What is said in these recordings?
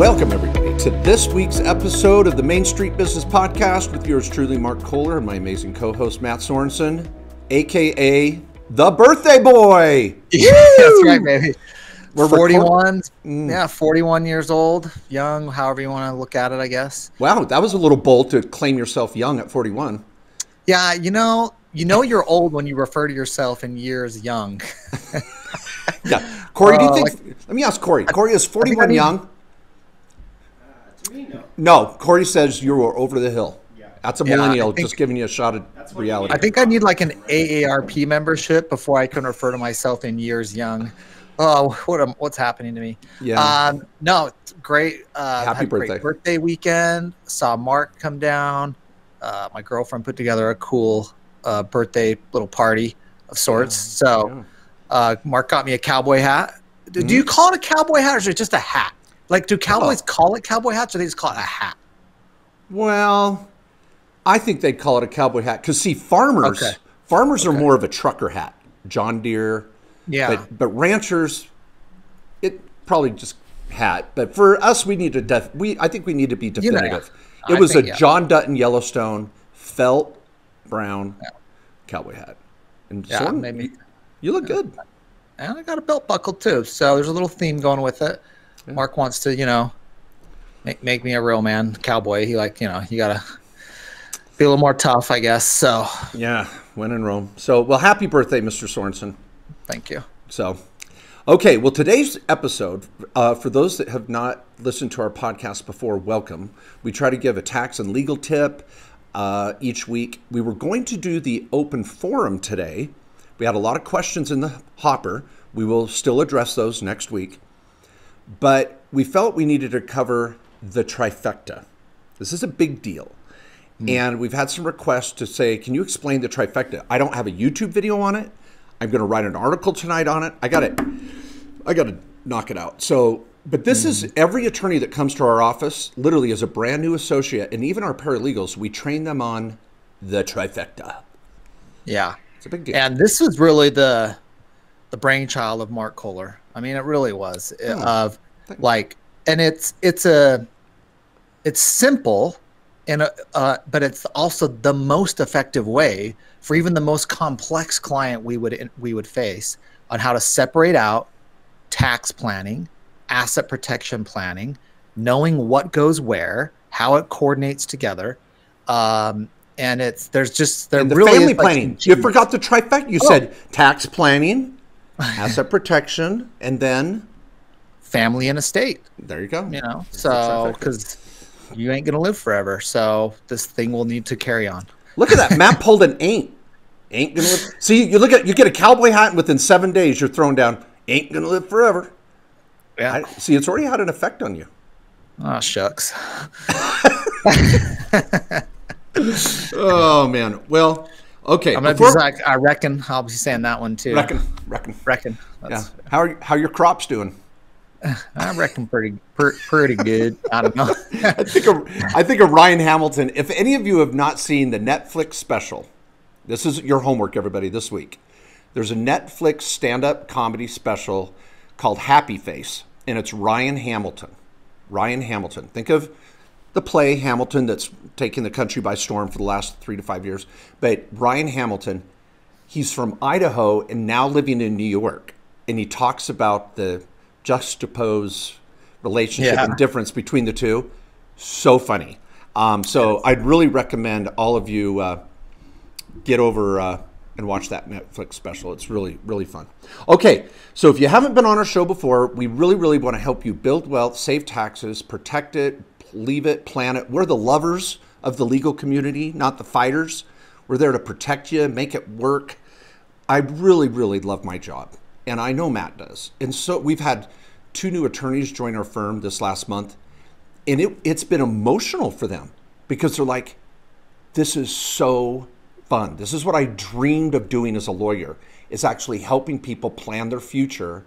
Welcome, everybody, to this week's episode of the Main Street Business Podcast with yours truly, Mark Kohler, and my amazing co host, Mat Sorensen, aka the birthday boy. Yeah, that's right, baby. We're 41. Yeah, 41 years old, young, however you want to look at it, I guess. Wow, that was a little bold to claim yourself young at 41. Yeah, you know, you know you're old when you refer to yourself in years young. Yeah. Corey, do you Uh, think? let me ask Corey. Corey, is 41 need- young? No, Corey says you were over the hill. That's a Yeah, millennial think- just giving you a shot at reality. I think I need like an AARP membership before I can refer to myself in years young. Oh, what am, what's happening to me? Yeah. Um, no, great. Uh, Happy had a great birthday. birthday weekend. Saw Mark come down. Uh, my girlfriend put together a cool uh, birthday little party of sorts. so yeah. uh, Mark got me a cowboy hat. Do, do you call it a cowboy hat or is it just a hat? Like, do cowboys Oh. call it cowboy hats or they just call it a hat? Well, I think they'd call it a cowboy hat because see, farmers Okay. farmers are more of a trucker hat, John Deere. Yeah. But but ranchers, it probably just hat. But for us, we need to def- we I think we need to be know, yeah. definitive. It was think, a yeah. John Dutton Yellowstone felt brown cowboy hat. And yeah, Soren, maybe. you look good. And I got a belt buckle too. So there's a little theme going with it. Mark wants to, you know, make, make me a real man cowboy. He like, you know, you gotta be a little more tough, I guess. So Yeah, when in Rome. So well, happy birthday, Mr. Sorensen. thank you. So, okay, well, today's episode, uh, for those that have not listened to our podcast before, welcome. We try to give a tax and legal tip uh, each week. We were going to do the open forum today. We had a lot of questions in the hopper. We will still address those next week. But we felt we needed to cover the trifecta. This is a big deal. Hmm. And we've had some requests to say, can you explain the trifecta? I don't have a YouTube video on it. I'm going to write an article tonight on it. I got it. I got to knock it out. So, but this is hmm. every attorney that comes to our office literally is a brand new associate, and even our paralegals, we train them on the trifecta. Yeah. It's a big deal. And this was really the the brainchild of Mark Kohler. I mean, it really was uh, Hmm. of like, and it's it's a it's simple, and a, uh, but it's also the most effective way for even the most complex client we would we would face on how to separate out tax planning, asset protection planning, knowing what goes where, how it coordinates together. Um, and it's there's just there and the really family like, planning. some you forgot the trifecta. You said tax planning, asset protection, and then family and estate there you go. you know so because you ain't gonna live forever so this thing will need to carry on Look at that. Mat pulled an ain't. Ain't gonna live. See, you look at you get a cowboy hat, and within seven days, you're thrown down. Ain't gonna live forever. yeah I, see, it's already had an effect on you. oh shucks Oh man. Well, okay. i'm before- be like i uh, reckon i'll be saying that one too reckon, reckon. reckon Yeah. How are how your crops doing? i reckon pretty per, pretty good i don't know I think of I think of Ryan Hamilton. If any of you have not seen the Netflix special, this is your homework, everybody. This week, there's a Netflix stand-up comedy special called Happy Face, and it's Ryan Hamilton. Ryan Hamilton. Think of the play Hamilton that's taking the country by storm for the last three to five years. But Ryan Hamilton, he's from Idaho and now living in New York, and he talks about the juxtapose relationship Yeah. and difference between the two. So funny. Um, so I'd really recommend all of you uh, get over uh, and watch that Netflix special. It's really, really fun. Okay, so if you haven't been on our show before, we really, really want to help you build wealth, save taxes, protect it, leave it, plan it. We're the lovers of the legal community, not the fighters. We're there to protect you, make it work. I really, really love my job, and I know Mat does. And so we've had two new attorneys join our firm this last month, and it, it's been emotional for them because they're like, this is so fun. This is what I dreamed of doing as a lawyer is actually helping people plan their future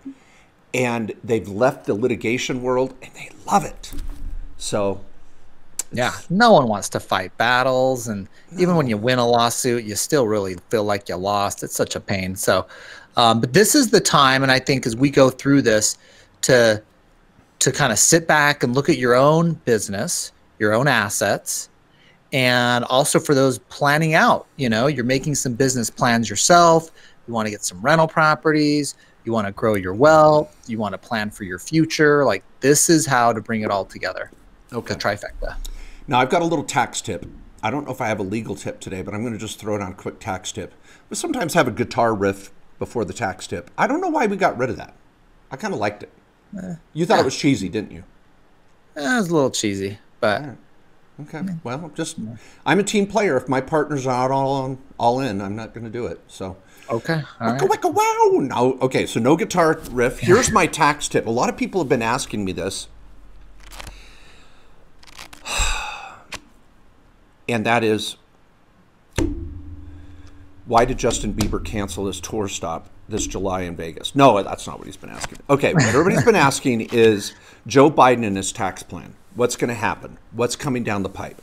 and they've left the litigation world and they love it. So Yeah, no one wants to fight battles, and even when you win a lawsuit, you still really feel like you lost. It's such a pain. So, um, but this is the time, and I think as we go through this, to to kind of sit back and look at your own business, your own assets, and also for those planning out. You know, you're making some business plans yourself. You want to get some rental properties. You want to grow your wealth. You want to plan for your future. Like this is how to bring it all together. Okay. The trifecta. Now I've got a little tax tip. I don't know if I have a legal tip today, but I'm going to just throw it on a quick tax tip. We sometimes have a guitar riff before the tax tip. I don't know why we got rid of that. I kind of liked it. Eh, you thought yeah. it was cheesy, didn't you? Eh, it was a little cheesy, but right. okay. Well, just I'm a team player. If my partner's not all on, all in, I'm not going to do it. So okay, all wicka, right. wicka, wow. No, okay. So no guitar riff. Here's my tax tip. A lot of people have been asking me this. And that is why did Justin Bieber cancel his tour stop this July in Vegas? No, that's not what he's been asking. Okay, what everybody's been asking is Joe Biden and his tax plan. What's going to happen? What's coming down the pipe?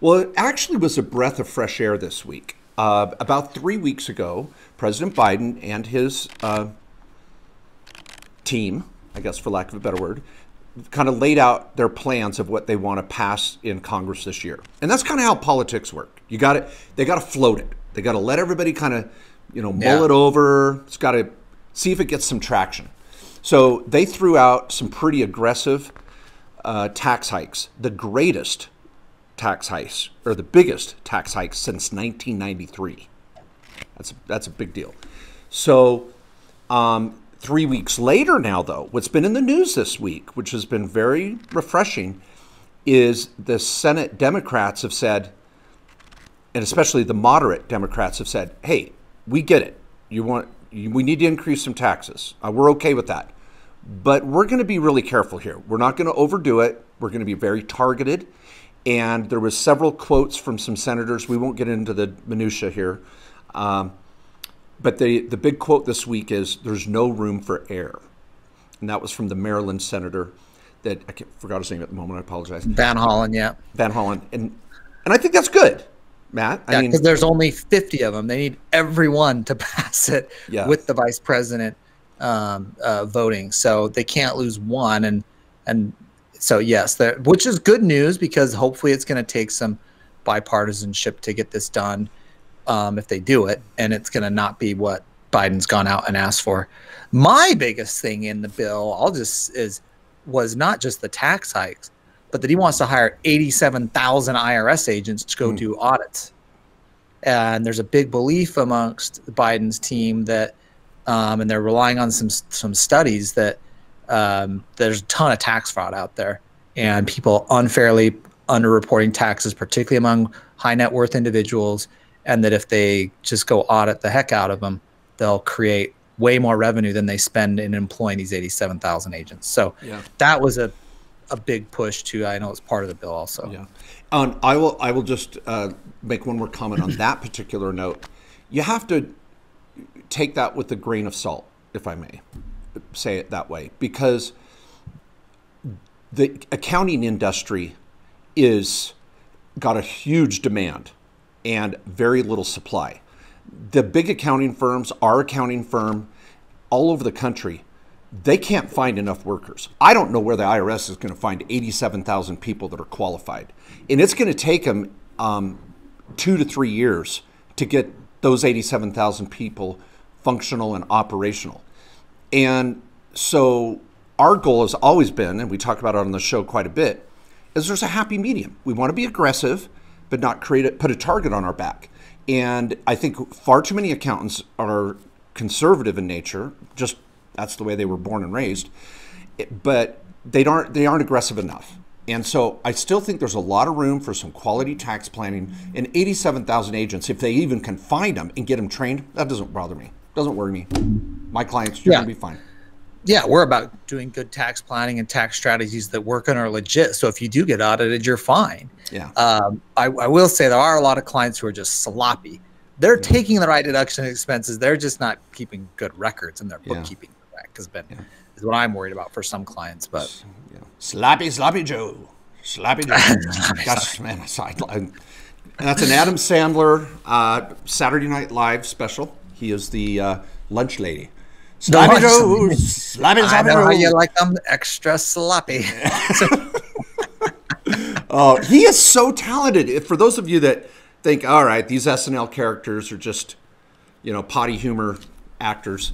Well, it actually was a breath of fresh air this week. Uh, about three weeks ago, President Biden and his uh, team, I guess for lack of a better word, kind of laid out their plans of what they want to pass in Congress this year. And that's kind of how politics work. You got it. They got to float it. They got to let everybody kind of, you know, mull yeah. it over. It's got to see if it gets some traction. So they threw out some pretty aggressive uh, tax hikes, the greatest tax hikes or the biggest tax hikes since 1993. That's a, that's a big deal. So um, Three weeks later, now, though, what's been in the news this week, which has been very refreshing, is the Senate Democrats have said, and especially the moderate Democrats have said, hey, we get it. You want, we need to increase some taxes. Uh, we're okay with that. But we're going to be really careful here. We're not going to overdo it. We're going to be very targeted. And there was several quotes from some senators. We won't get into the minutia here. Um, but the, the big quote this week is there's no room for error. And that was from the Maryland senator that I forgot his name at the moment. I apologize. Van Hollen, yeah. Van Hollen. And, and I think that's good, Mat. I yeah, because there's only 50 of them. They need everyone to pass it yeah. with the vice president um, uh, voting. So they can't lose one. And, and so, yes, which is good news because hopefully it's going to take some bipartisanship to get this done um, if they do it, and it's going to not be what Biden's gone out and asked for. My biggest thing in the bill, I'll just is was not just the tax hikes, but that he wants to hire 87,000 IRS agents to go mm. do audits. And there's a big belief amongst Biden's team that, um, and they're relying on some some studies that um, there's a ton of tax fraud out there, and people unfairly underreporting taxes, particularly among high net worth individuals and that if they just go audit the heck out of them, they'll create way more revenue than they spend in employing these 87,000 agents. So yeah. that was a, a big push too. I know it's part of the bill also. Yeah. Um, I will, I will just uh, make one more comment on that particular note. You have to take that with a grain of salt, if I may say it that way, because the accounting industry is got a huge demand and very little supply. The big accounting firms, our accounting firm, all over the country, they can't find enough workers. I don't know where the IRS is going to find 87,000 people that are qualified. And it's going to take them um, two to three years to get those 87,000 people functional and operational. And so our goal has always been, and we talk about it on the show quite a bit, is there's a happy medium. We want to be aggressive but not create a, put a target on our back. And I think far too many accountants are conservative in nature. Just that's the way they were born and raised. But they aren't they aren't aggressive enough. And so I still think there's a lot of room for some quality tax planning. And 87,000 agents, if they even can find them and get them trained, that doesn't bother me. Doesn't worry me. My clients, you're yeah. going to be fine yeah, we're about doing good tax planning and tax strategies that work and are legit. So if you do get audited, you're fine. Yeah. Um, I, I, will say there are a lot of clients who are just sloppy. They're yeah. taking the right deduction expenses. They're just not keeping good records and their bookkeeping yeah. correct. Has been yeah. is what I'm worried about for some clients. But yeah. sloppy, sloppy Joe, sloppy Joe. Gosh, man, and that's an Adam Sandler uh, Saturday Night Live special. He is the uh, lunch lady Sloppy Joe, sloppy, I know how you like them extra sloppy. Oh, he is so talented. If- For those of you that think, all right, these SNL characters are just, you know, potty humor actors,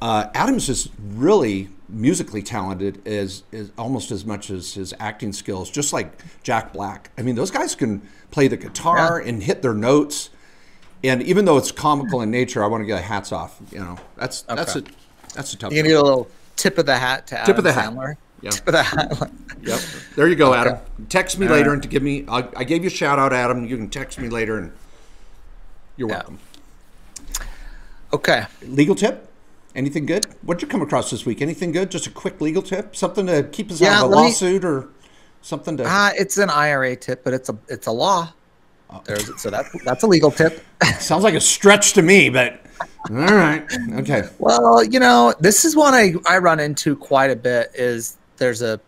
uh, Adams is really musically talented as, as almost as much as his acting skills. Just like Jack Black. I mean, those guys can play the guitar and hit their notes. And even though it's comical in nature, I want to get hats off. You know, that's that's a Okay. That's a tough. you need a little tip of the hat to Adam Tip of the hat. Sandler. Yeah. Tip of the hat. Yep. There you go, Adam. Okay. Text me later and to give me. I, I gave you a shout out, Adam. You can text me later, and you're Yeah. welcome. okay. Legal tip? Anything good? What'd you come across this week? Anything good? Just a quick legal tip? Something to keep us Yeah, out of a let me- lawsuit or something to. Uh, it's an IRA tip, but it's a it's a law. There's so that's that's a legal tip. Sounds like a stretch to me, but all right. Okay. Well, you know, this is one I, I run into quite a bit is there's a,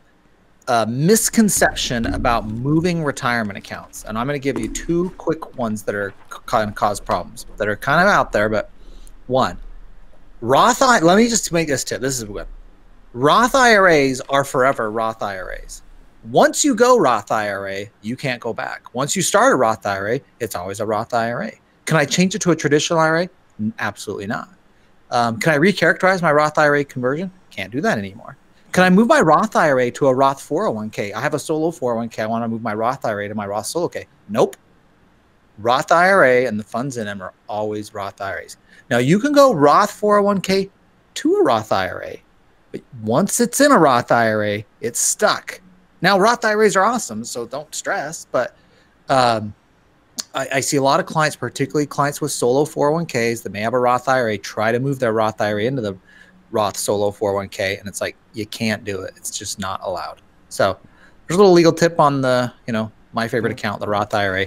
a misconception about moving retirement accounts. And I'm going to give you two quick ones that are kind of cause problems that are kind of out there. But one, Roth, I, let me just make this tip. This is good. Roth IRAs are forever Roth IRAs. Once you go Roth IRA, you can't go back. Once you start a Roth IRA, it's always a Roth IRA. Can I change it to a traditional IRA? Absolutely not. Um, can I recharacterize my Roth IRA conversion? Can't do that anymore. Can I move my Roth IRA to a Roth 401k? I have a solo 401k. I want to move my Roth IRA to my Roth solo K. Nope. Roth IRA and the funds in them are always Roth IRAs. Now you can go Roth 401k to a Roth IRA, but once it's in a Roth IRA, it's stuck. Now Roth IRAs are awesome, so don't stress. But um, I, I see a lot of clients, particularly clients with solo 401ks that may have a Roth IRA, try to move their Roth IRA into the Roth solo 401k, and it's like you can't do it. It's just not allowed. So there's a little legal tip on the, you know, my favorite account, the Roth IRA.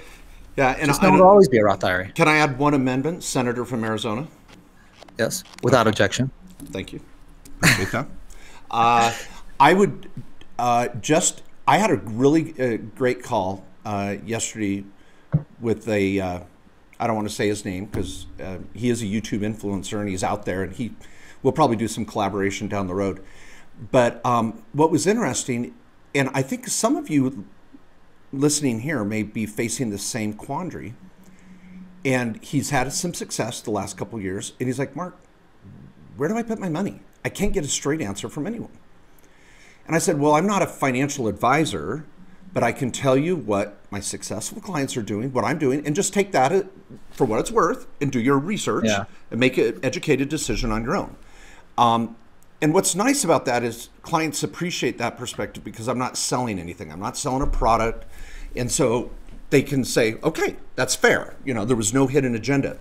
Yeah, and Just I, know it'll always be a Roth IRA. can I add one amendment? Senator from Arizona. Yes, without objection. Thank you. Appreciate that. Uh, I would uh, just. I had a really uh, great call uh, yesterday with a. Uh, I don't want to say his name because uh, he is a YouTube influencer and he's out there and he will probably do some collaboration down the road. But um, what was interesting, and I think some of you listening here may be facing the same quandary. And he's had some success the last couple years, and he's like, Mark, where do I put my money? I can't get a straight answer from anyone. And I said, Well, I'm not a financial advisor, but I can tell you what my successful clients are doing, what I'm doing, and just take that uh, for what it's worth and do your research Yeah. and make an educated decision on your own. Um, and what's nice about that is clients appreciate that perspective because I'm not selling anything. I'm not selling a product. And so they can say, okay, that's fair. You know, there was no hidden agenda.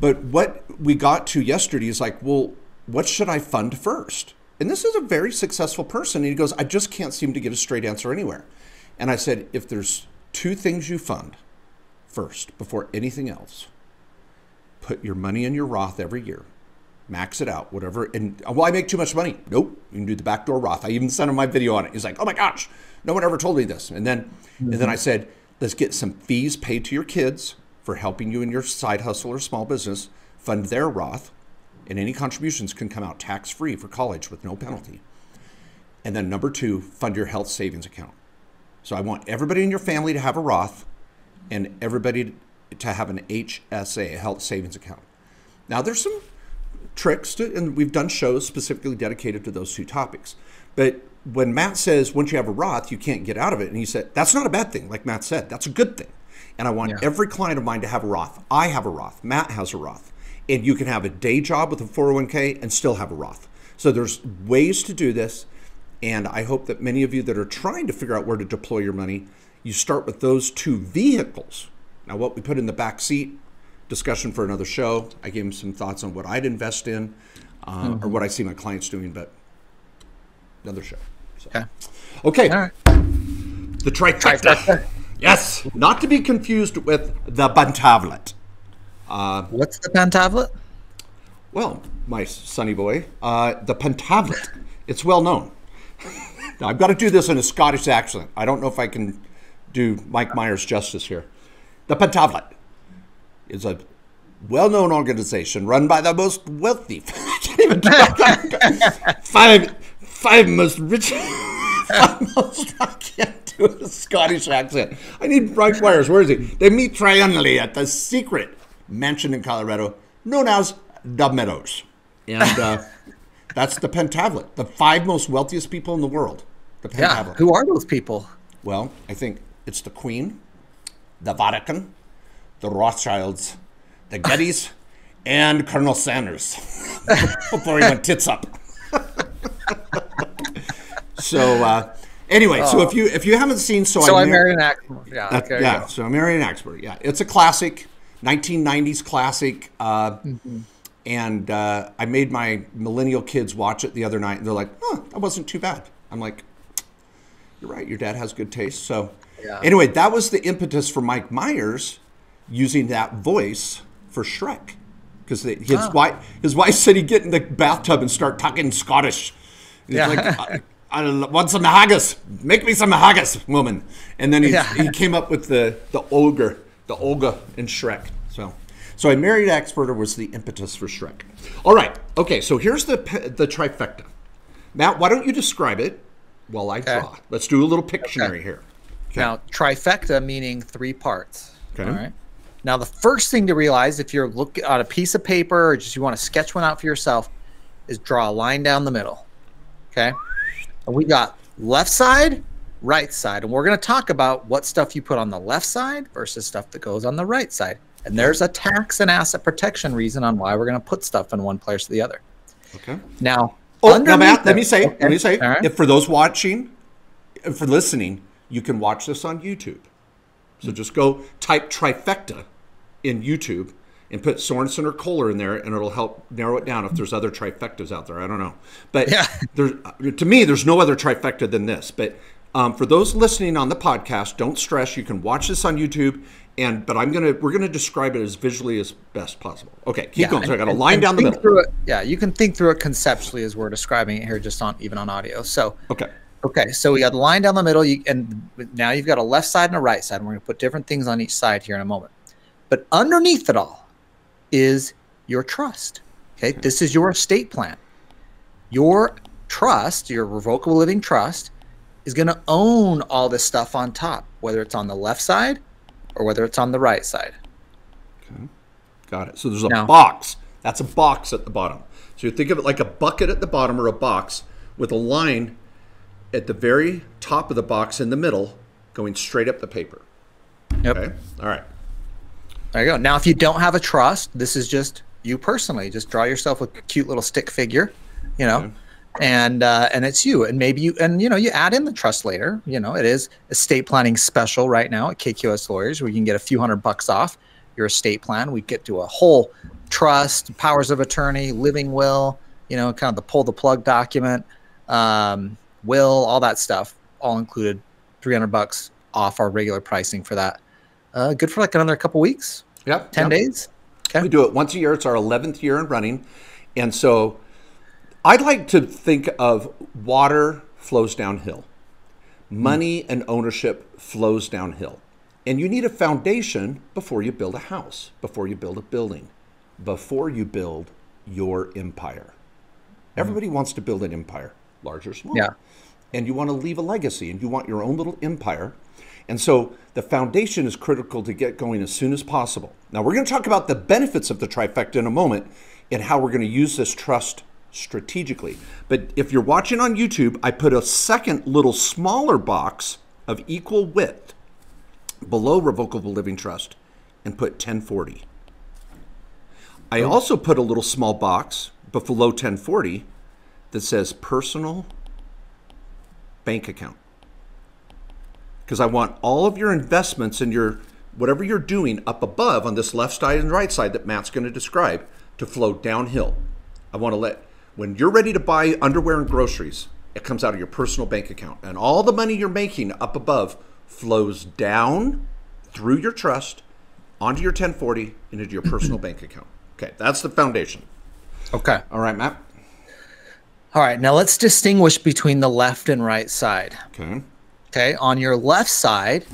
But what we got to yesterday is like, well, what should I fund first? And this is a very successful person. And he goes, I just can't seem to get a straight answer anywhere. And I said, if there's two things you fund first before anything else, put your money in your Roth every year, max it out, whatever. And well, I make too much money. Nope, you can do the backdoor Roth. I even sent him my video on it. He's like, oh my gosh, no one ever told me this. And then, and then I said, let's get some fees paid to your kids for helping you in your side hustle or small business. Fund their Roth, and any contributions can come out tax free for college with no penalty. And then number two, fund your health savings account. So I want everybody in your family to have a Roth and everybody to have an HSA, a health savings account. Now there's some tricks to, and we've done shows specifically dedicated to those two topics. But when Mat says once you have a Roth, you can't get out of it, and he said that's not a bad thing, like Mat said, that's a good thing. And I want Yeah. every client of mine to have a Roth. I have a Roth. Mat has a Roth, and you can have a day job with a 401k and still have a Roth. So there's ways to do this, and I hope that many of you that are trying to figure out where to deploy your money, you start with those two vehicles. Now, what we put in the back seat, discussion for another show. I gave him some thoughts on what I'd invest in, uh, or what I see my clients doing, but another show. So. Okay. Okay, All right. the trifecta. Trifecta. Yes, not to be confused with the Pentaverate. What's the Pentaverate? Well, my sonny boy, uh, the Pentaverate. It's well known. now, I've got to do this in a Scottish accent. I don't know if I can do Mike Myers justice here. The Pentaverate is a well known organization run by the most wealthy. I can't even try. five, five most rich, five most. I can't do a Scottish accent. I need Frank Wires. Where is he? They meet triumphantly at the secret mansion in Colorado known as the Meadows, and uh, that's the Pentaverate. The five most wealthiest people in the world. The Yeah. Who are those people? Well, I think it's the Queen, the Vatican, the Rothschilds, the Gettys, and Colonel Sanders before he went tits up. so uh, anyway, so if you if you haven't seen so, So I Mar- married an actor. Yeah. that- yeah, go. so I'm marrying an expert. Yeah, it's a classic, 1990s classic. Uh, And uh, I made my millennial kids watch it the other night, and they're like, "Huh, that wasn't too bad." I'm like, "You're right. Your dad has good taste." So, Yeah. anyway, that was the impetus for Mike Myers using that voice for Shrek, because his Ah. wife his wife said he'd get in the bathtub and start talking Scottish. He's Yeah. like, I, I want some haggis. Make me some haggis, woman. And then he, Yeah. he came up with the the ogre, the Olga in Shrek. So, so I married expert was the impetus for Shrek. All right, okay. So here's the the trifecta. Mat, why don't you describe it while I draw? Let's do a little Pictionary here. Now, trifecta meaning three parts. Okay. All right. Now, the first thing to realize if you're looking on a piece of paper or just you want to sketch one out for yourself is draw a line down the middle. Okay. And we got left side, right side. And we're going to talk about what stuff you put on the left side versus stuff that goes on the right side. And there's a tax and asset protection reason on why we're going to put stuff in one place or the other. Okay. Now, Oh, now Mat, let me say, okay, let me say, right. if for those watching, if for listening, you can watch this on YouTube. So hmm. just go type trifecta in YouTube and put Sorensen or Kohler in there, and it'll help narrow it down if there's other trifectas out there. I don't know, but Yeah. there's to me, there's no other trifecta than this. But um, for those listening on the podcast, don't stress. You can watch this on YouTube, and but I'm gonna we're gonna describe it as visually as best possible. Okay, keep Yeah, going. So I got a line and down the middle. Through it, yeah, you can think through it conceptually as we're describing it here, just on even on audio. So, Okay. okay, so we got the line down the middle, you, and now you've got a left side and a right side. And we're going to put different things on each side here in a moment. But underneath it all is your trust. Okay, this is your estate plan. Your trust, your revocable living trust, is going to own all this stuff on top, whether it's on the left side or whether it's on the right side. Okay. Got it. So there's a Now- box. That's a box at the bottom. So you think of it like a bucket at the bottom or a box with a line at the very top of the box in the middle going straight up the paper. Yep. Okay. All right. There you go. Now, if you don't have a trust, this is just you personally. Just draw yourself a cute little stick figure, you know, and uh, and it's you. And maybe you and you know you add in the trust later. You know, it is estate planning special right now at KKOS Lawyers, where you can get a few hundred bucks off your estate plan. We get to a whole trust, powers of attorney, living will, you know, kind of the pull the plug document, um, will, all that stuff, all included. Three hundred bucks off our regular pricing for that. Uh, good for like another couple weeks. Yep. 10 yep. days. Okay. We do it once a year. It's our 11th year in running. And so I'd like to think of water flows downhill, money and ownership flows downhill. And you need a foundation before you build a house, before you build a building, before you build your empire. Everybody mm. wants to build an empire, large or small. Yeah. And you want to leave a legacy and you want your own little empire. And so the foundation is critical to get going as soon as possible. Now, we're going to talk about the benefits of the trifecta in a moment and how we're going to use this trust strategically. But if you're watching on YouTube, I put a second little smaller box of equal width below revocable living trust and put 1040. I oh. also put a little small box but below 1040 that says personal bank account. Because I want all of your investments and your whatever you're doing up above on this left side and right side that Mat's going to describe to flow downhill. I want to let when you're ready to buy underwear and groceries, it comes out of your personal bank account. And all the money you're making up above flows down through your trust onto your 1040 and into your personal bank account. Okay, that's the foundation. Okay. All right, Mat. All right. Now let's distinguish between the left and right side. Okay. Okay. On your left side,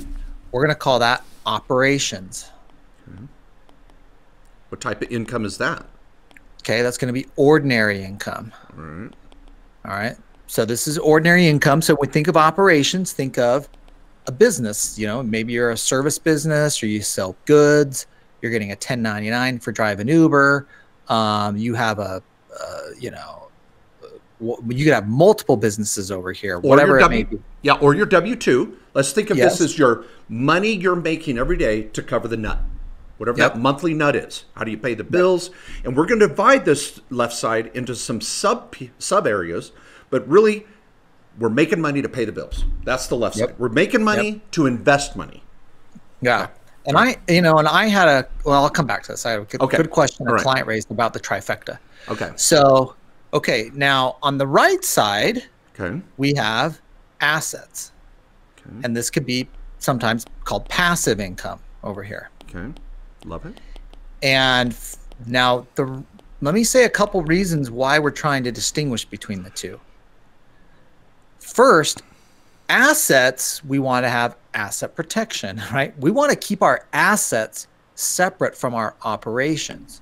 we're going to call that operations. Okay. What type of income is that? Okay, that's going to be ordinary income. All right. All right. So this is ordinary income. So when we think of operations, think of a business. You know, maybe you're a service business or you sell goods. You're getting a 1099 for driving Uber. Um, you have a, uh, you know, you could have multiple businesses over here, Or whatever it W- may be. Yeah, or your W two. Let's think of Yes. this as your money you're making every day to cover the nut, whatever Yep. that monthly nut is. How do you pay the bills? And we're going to divide this left side into some sub sub areas, but really, we're making money to pay the bills. That's the left Yep. side. We're making money to invest money. Yeah. And I, you know, and I had a, well, I'll come back to this. I had a good, Okay. good question a right. client raised about the trifecta. Okay. So, okay, now on the right side, Okay. we have assets. Okay. And this could be sometimes called passive income over here. Okay. Love it. And now the let me say a couple reasons why we're trying to distinguish between the two. First, assets, we want to have asset protection, right? We want to keep our assets separate from our operations.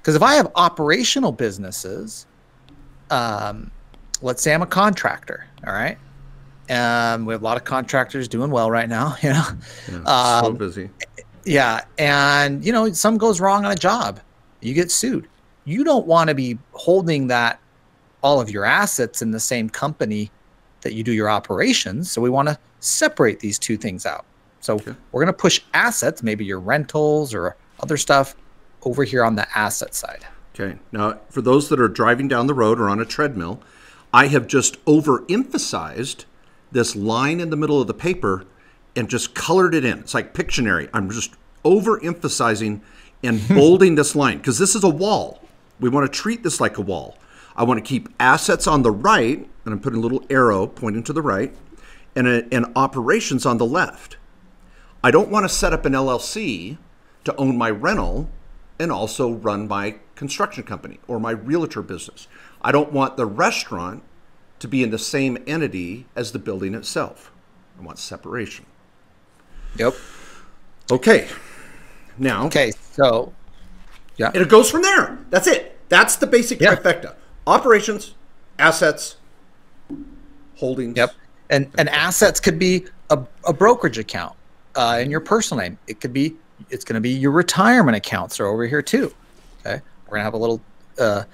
Because if I have operational businesses, um, let's say I'm a contractor, all right? Um, we have a lot of contractors doing well right now, you know. Yeah, so Um, busy. Yeah, and you know, something goes wrong on a job, you get sued. You don't want to be holding that all of your assets in the same company that you do your operations. So we want to separate these two things out. So we're going to push assets, maybe your rentals or other stuff, over here on the asset side. Okay. Now, for those that are driving down the road or on a treadmill, I have just overemphasized this line in the middle of the paper and just colored it in. It's like Pictionary. I'm just overemphasizing and bolding this line because this is a wall. We want to treat this like a wall. I want to keep assets on the right, and I'm putting a little arrow pointing to the right, and, a, and operations on the left. I don't want to set up an LLC to own my rental and also run my construction company or my realtor business. I don't want the restaurant to be in the same entity as the building itself. I want separation. Yep. Okay. Now, Okay, so yeah, and it goes from there. That's it. That's the basic Yeah. trifecta. Operations, assets, holdings. Yep. And and assets could be a, a brokerage account uh, in your personal name. It could be it's going to be your retirement accounts are over here too. Okay. We're going to have a little uh,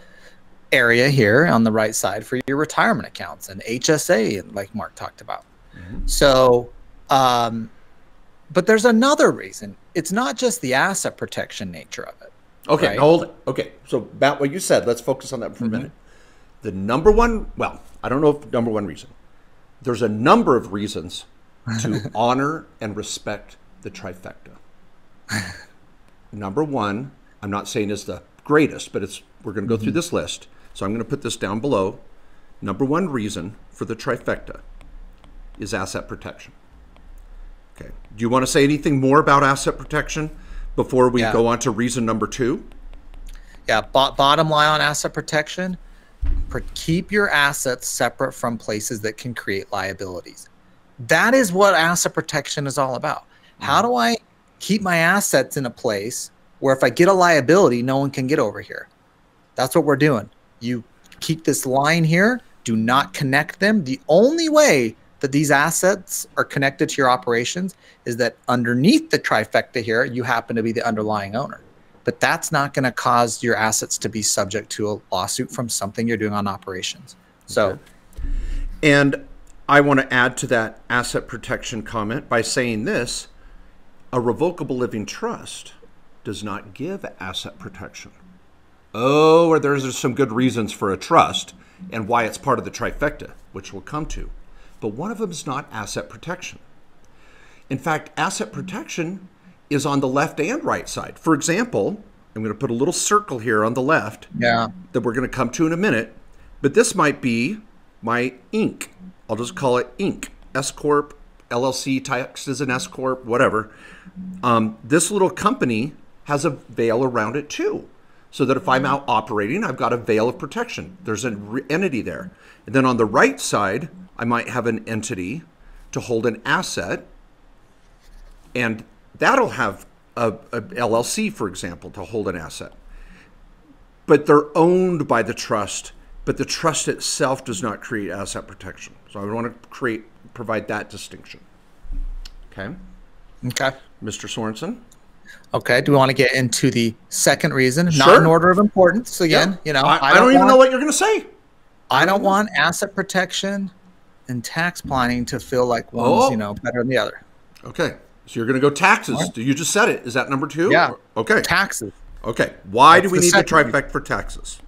area here on the right side for your retirement accounts and HSA, like Mark talked about. So, um, but there's another reason. It's not just the asset protection nature of it. Okay, Right. hold it. Okay, so about what you said, let's focus on that for a mm-hmm. minute. The number one, well, I don't know if number one reason. There's a number of reasons to honor and respect the trifecta. number one, I'm not saying is the greatest, but it's we're going to go through mm-hmm. this list. So I'm going to put this down below. Number one reason for the trifecta is asset protection. Okay. Do you want to say anything more about asset protection before we Yeah. go on to reason number two? Yeah, bo- bottom line on asset protection, pr- keep your assets separate from places that can create liabilities. That is what asset protection is all about. How mm-hmm. do I keep my assets in a place where if I get a liability, no one can get over here? That's what we're doing. You keep this line here, do not connect them. The only way that these assets are connected to your operations is that underneath the trifecta here, you happen to be the underlying owner but that's not going to cause your assets to be subject to a lawsuit from something you're doing on operations. So, And I want to add to that asset protection comment by saying this a revocable living trust does not give asset protection. Oh, or there's some good reasons for a trust and why it's part of the trifecta, which we'll come to. But one of them is not asset protection. In fact, asset protection is on the left and right side. For example, I'm going to put a little circle here on the left yeah, that we're going to come to in a minute. But this might be my Inc. I'll just call it Inc. S corp, LLC, taxed as an S corp, whatever. Um, this little company has a veil around it too, so that if I'm out operating, I've got a veil of protection. There's an entity there, and then on the right side, I might have an entity to hold an asset, and that'll have a, a LLC, for example, to hold an asset but they're owned by the trust, but the trust itself does not create asset protection. So I want to create provide that distinction. Okay, Okay. Mr. Sorensen. Okay. Do we want to get into the second reason? Not in order of importance. Again, you know, I, I don't, even want- know what you're going to say. I don't want asset protection and tax planning to feel like one's, Oh. you know, better than the other. Okay, so you're going to go taxes. Do you just said it. Is that number two? Yeah. Okay. Taxes. Okay. Why do we the need the trifecta for taxes?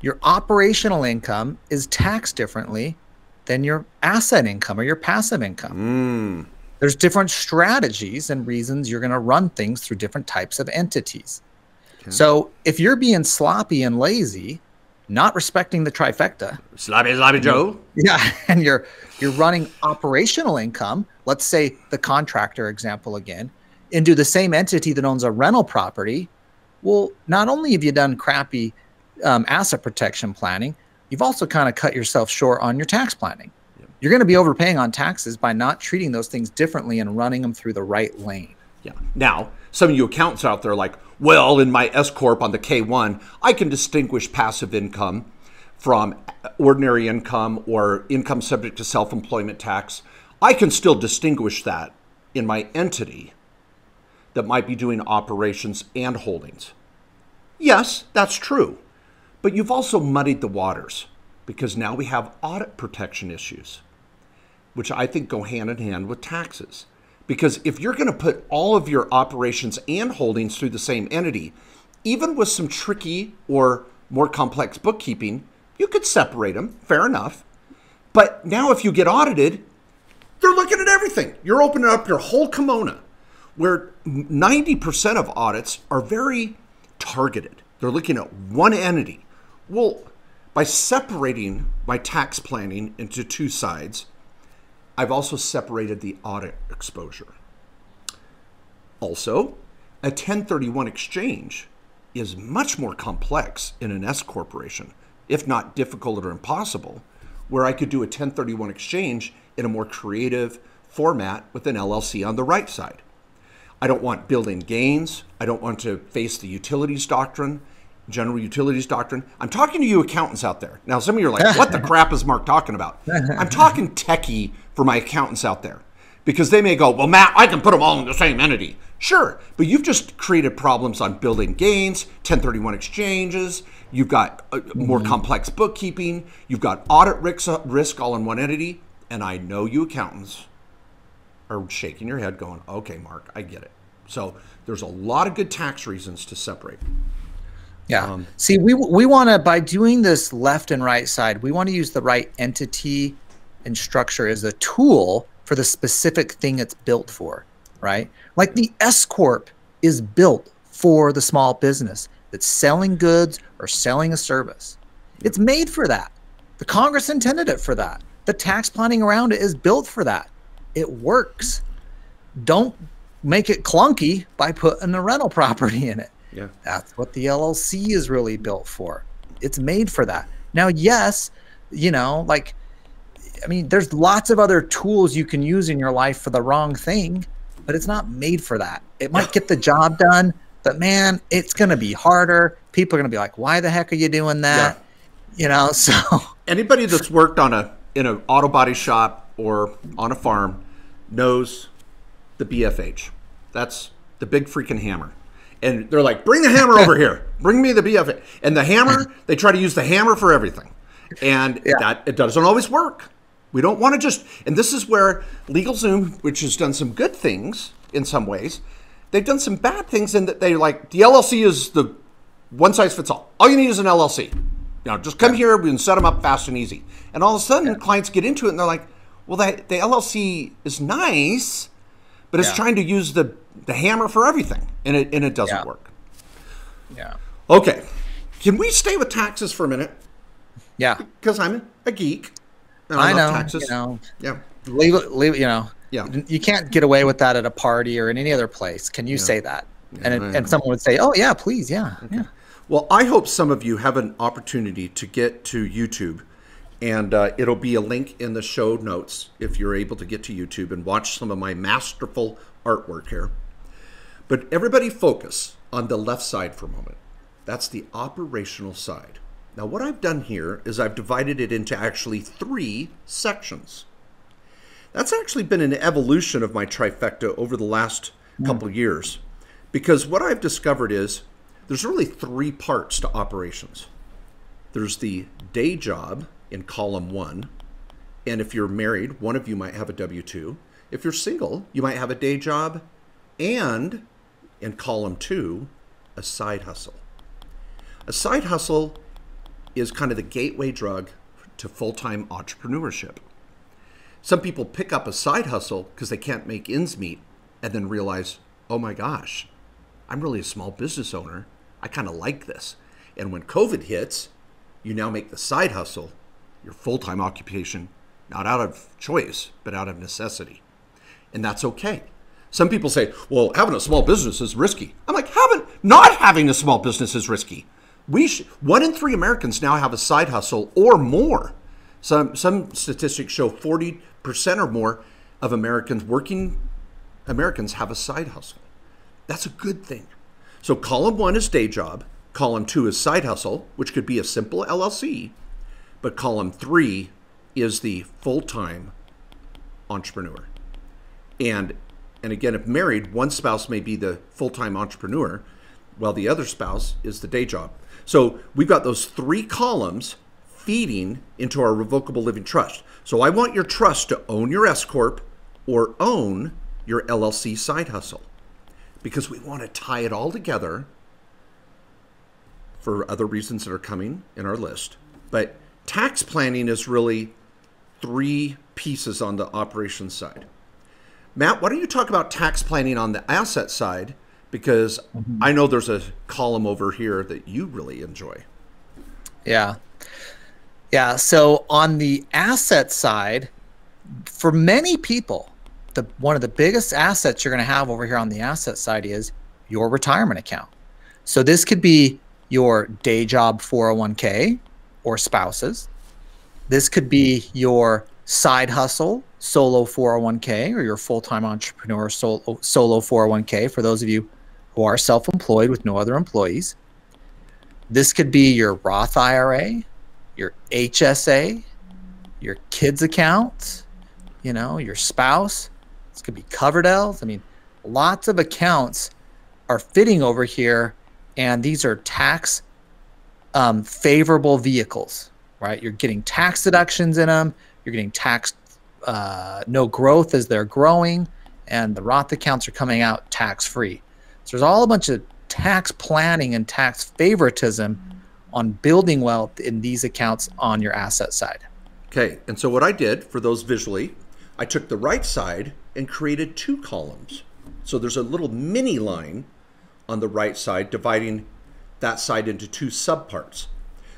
Your operational income is taxed differently than your asset income or your passive income. Hmm. There's different strategies and reasons you're going to run things through different types of entities. So if you're being sloppy and lazy, not respecting the trifecta, Sloppy, sloppy Joe. Yeah, and you're you're running operational income. Let's say the contractor example again, into the same entity that owns a rental property. Well, not only have you done crappy um, asset protection planning, you've also kind of cut yourself short on your tax planning. You're going to be overpaying on taxes by not treating those things differently and running them through the right lane. Yeah. Now, some of you accountants out there like, well, in my S corp on the K1, I can distinguish passive income from ordinary income or income subject to self-employment tax. I can still distinguish that in my entity that might be doing operations and holdings. Yes, that's true. But you've also muddied the waters because now we have audit protection issues which I think go hand in hand with taxes. Because if you're going to put all of your operations and holdings through the same entity, even with some tricky or more complex bookkeeping, you could separate them, fair enough. But now if you get audited, they're looking at everything. You're opening up your whole kimono, where 90% of audits are very targeted. They're looking at one entity. Well, by separating my tax planning into two sides, I've also separated the audit exposure. Also, a 1031 exchange is much more complex in an S corporation, if not difficult or impossible, where I could do a 1031 exchange in a more creative format with an LLC on the right side. I don't want built-in gains. I don't want to face the utilities doctrine, general utilities doctrine. I'm talking to you accountants out there. Now, some of you are like, what the crap is Mark talking about? I'm talking techie for my accountants out there because they may go, well, Mat, I can put them all in the same entity. Sure, but you've just created problems on built-in gains, 1031 exchanges. You've got uh, more complex bookkeeping. You've got audit risk, risk all in one entity. And I know you accountants are shaking your head going, okay, Mark, I get it. So there's a lot of good tax reasons to separate. Yeah. Um, See, we we want to by doing this left and right side, we want to use the right entity and structure as a tool for the specific thing it's built for, right? Like the S corp is built for the small business that's selling goods or selling a service. It's made for that. The Congress intended it for that. The tax planning around it is built for that. It works. Don't make it clunky by putting a rental property in it. Yeah. That's what the LLC is really built for. It's made for that. Now, yes, you know, like, I mean, there's lots of other tools you can use in your life for the wrong thing, but it's not made for that. It might get the job done, but man, it's going to be harder. People are going to be like, why the heck are you doing that? You know, so Anybody that's worked on a in an auto body shop or on a farm knows the BFH. That's the big freaking hammer. And they're like, bring the hammer over here. Bring me the BFH. And the hammer, they try to use the hammer for everything. And Yeah. that it doesn't always work. We don't want to just and this is where LegalZoom, which has done some good things in some ways, they've done some bad things in that they like the LLC is the one size fits all. All you need is an LLC. You know, just come here, we can set them up fast and easy. And all of a sudden, clients get into it and they're like, well, that, the LLC is nice, but it's Yeah. trying to use the, the hammer for everything, and it, and it doesn't Yeah. work. yeah, Okay, can we stay with taxes for a minute? yeah. Because I'm a geek. And I know. taxes. You know, Yeah. leave it, leave it, you know. Yeah. You can't get away with that at a party or in any other place. Can you say that? And it, and someone would say, "Oh yeah, please, yeah, yeah." Well, I hope some of you have an opportunity to get to YouTube, and uh, it'll be a link in the show notes if you're able to get to YouTube and watch some of my masterful artwork here. But everybody focus on the left side for a moment. That's the operational side. Now, what I've done here is I've divided it into actually three sections. That's actually been an evolution of my trifecta over the last couple of years because what I've discovered is there's really three parts to operations. There's the day job in column one, and if you're married, one of you might have a W 2. If you're single, you might have a day job and in column two, a side hustle. A side hustle is kind of the gateway drug to full time entrepreneurship. Some people pick up a side hustle because they can't make ends meet and then realize, oh my gosh, I'm really a small business owner. I kind of like this. And when COVID hits, you now make the side hustle your full time occupation, not out of choice, but out of necessity. And that's okay. Some people say, well, having a small business is risky. I'm like, having, not having a small business is risky. We sh- one in three Americans now have a side hustle or more. Some, some statistics show 40% or more of Americans, working Americans, have a side hustle. That's a good thing. So column one is day job, column two is side hustle, which could be a simple LLC, but column three is the full time entrepreneur. And and again, if married, one spouse may be the full time entrepreneur, while the other spouse is the day job. So we've got those three columns feeding into our revocable living trust. So I want your trust to own your S Corp or own your LLC side hustle because we want to tie it all together for other reasons that are coming in our list. But tax planning is really three pieces on the operations side. Mat, why don't you talk about tax planning on the asset side? Because mm-hmm. I know there's a column over here that you really enjoy. Yeah. Yeah. So on the asset side, for many people, the one of the biggest assets you're going to have over here on the asset side is your retirement account. So this could be your day job 401k or spouses. This could be your side hustle solo 401k or your full-time entrepreneur solo, solo 401k for those of you who are self-employed with no other employees. This could be your Roth IRA, your HSA, your kids account, you know, your spouse. This could be Coverdell's. I mean, lots of accounts are fitting over here, and these are tax um, favorable vehicles, right? You're getting tax deductions in them. You're getting taxed uh, no growth as they're growing, and the Roth accounts are coming out tax free. So there's all a bunch of tax planning and tax favoritism on building wealth in these accounts on your asset side. Okay, and so what I did for those visually, I took the right side and created two columns. So there's a little mini line on the right side dividing that side into two subparts.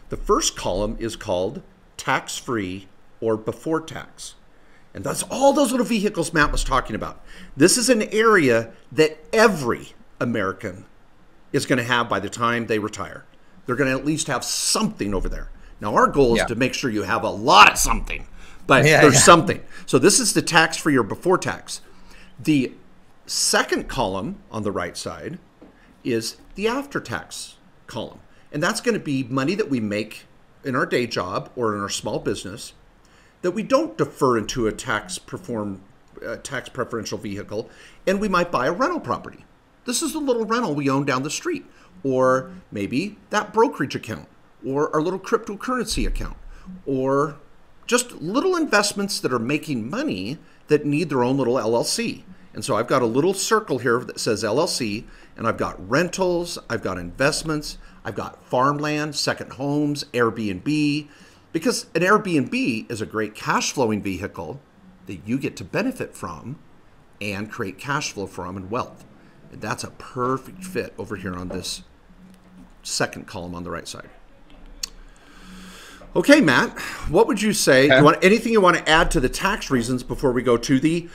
The first column is called tax free or before tax. And that's all those little vehicles Mat was talking about. This is an area that every American is going to have by the time they retire. They're going to at least have something over there. Now, our goal is yeah. to make sure you have a lot of something, but yeah, there's yeah. something. So, this is the tax free or before tax. The second column on the right side is the after tax column. And that's going to be money that we make in our day job or in our small business that we don't defer into a tax perform uh, tax preferential vehicle and we might buy a rental property. This is the little rental we own down the street or maybe that brokerage account or our little cryptocurrency account or just little investments that are making money that need their own little LLC. And so I've got a little circle here that says LLC, and I've got rentals, I've got investments, I've got farmland, second homes, Airbnb, because an Airbnb is a great cash flowing vehicle that you get to benefit from and create cash flow from and wealth. And that's a perfect fit over here on this second column on the right side. Okay, Mat, what would you say? Okay. You want anything you want to add to the tax reasons before we go to the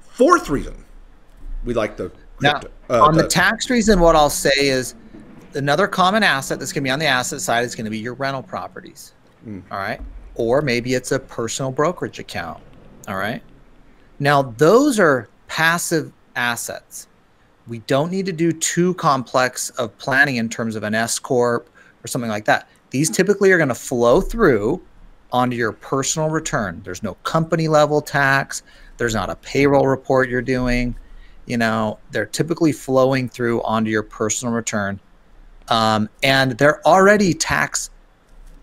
fourth reason? We like the crypto, now, uh, on the, the tax reason. What I'll say is another common asset that's going to be on the asset side is going to be your rental properties. Mm. All right. Or maybe it's a personal brokerage account. All right. Now, those are passive assets. we don't need to do too complex of planning in terms of an S corp or something like that. These typically are going to flow through onto your personal return. There's no company level tax. There's not a payroll report you're doing. You know, they're typically flowing through onto your personal return, um, and they're already tax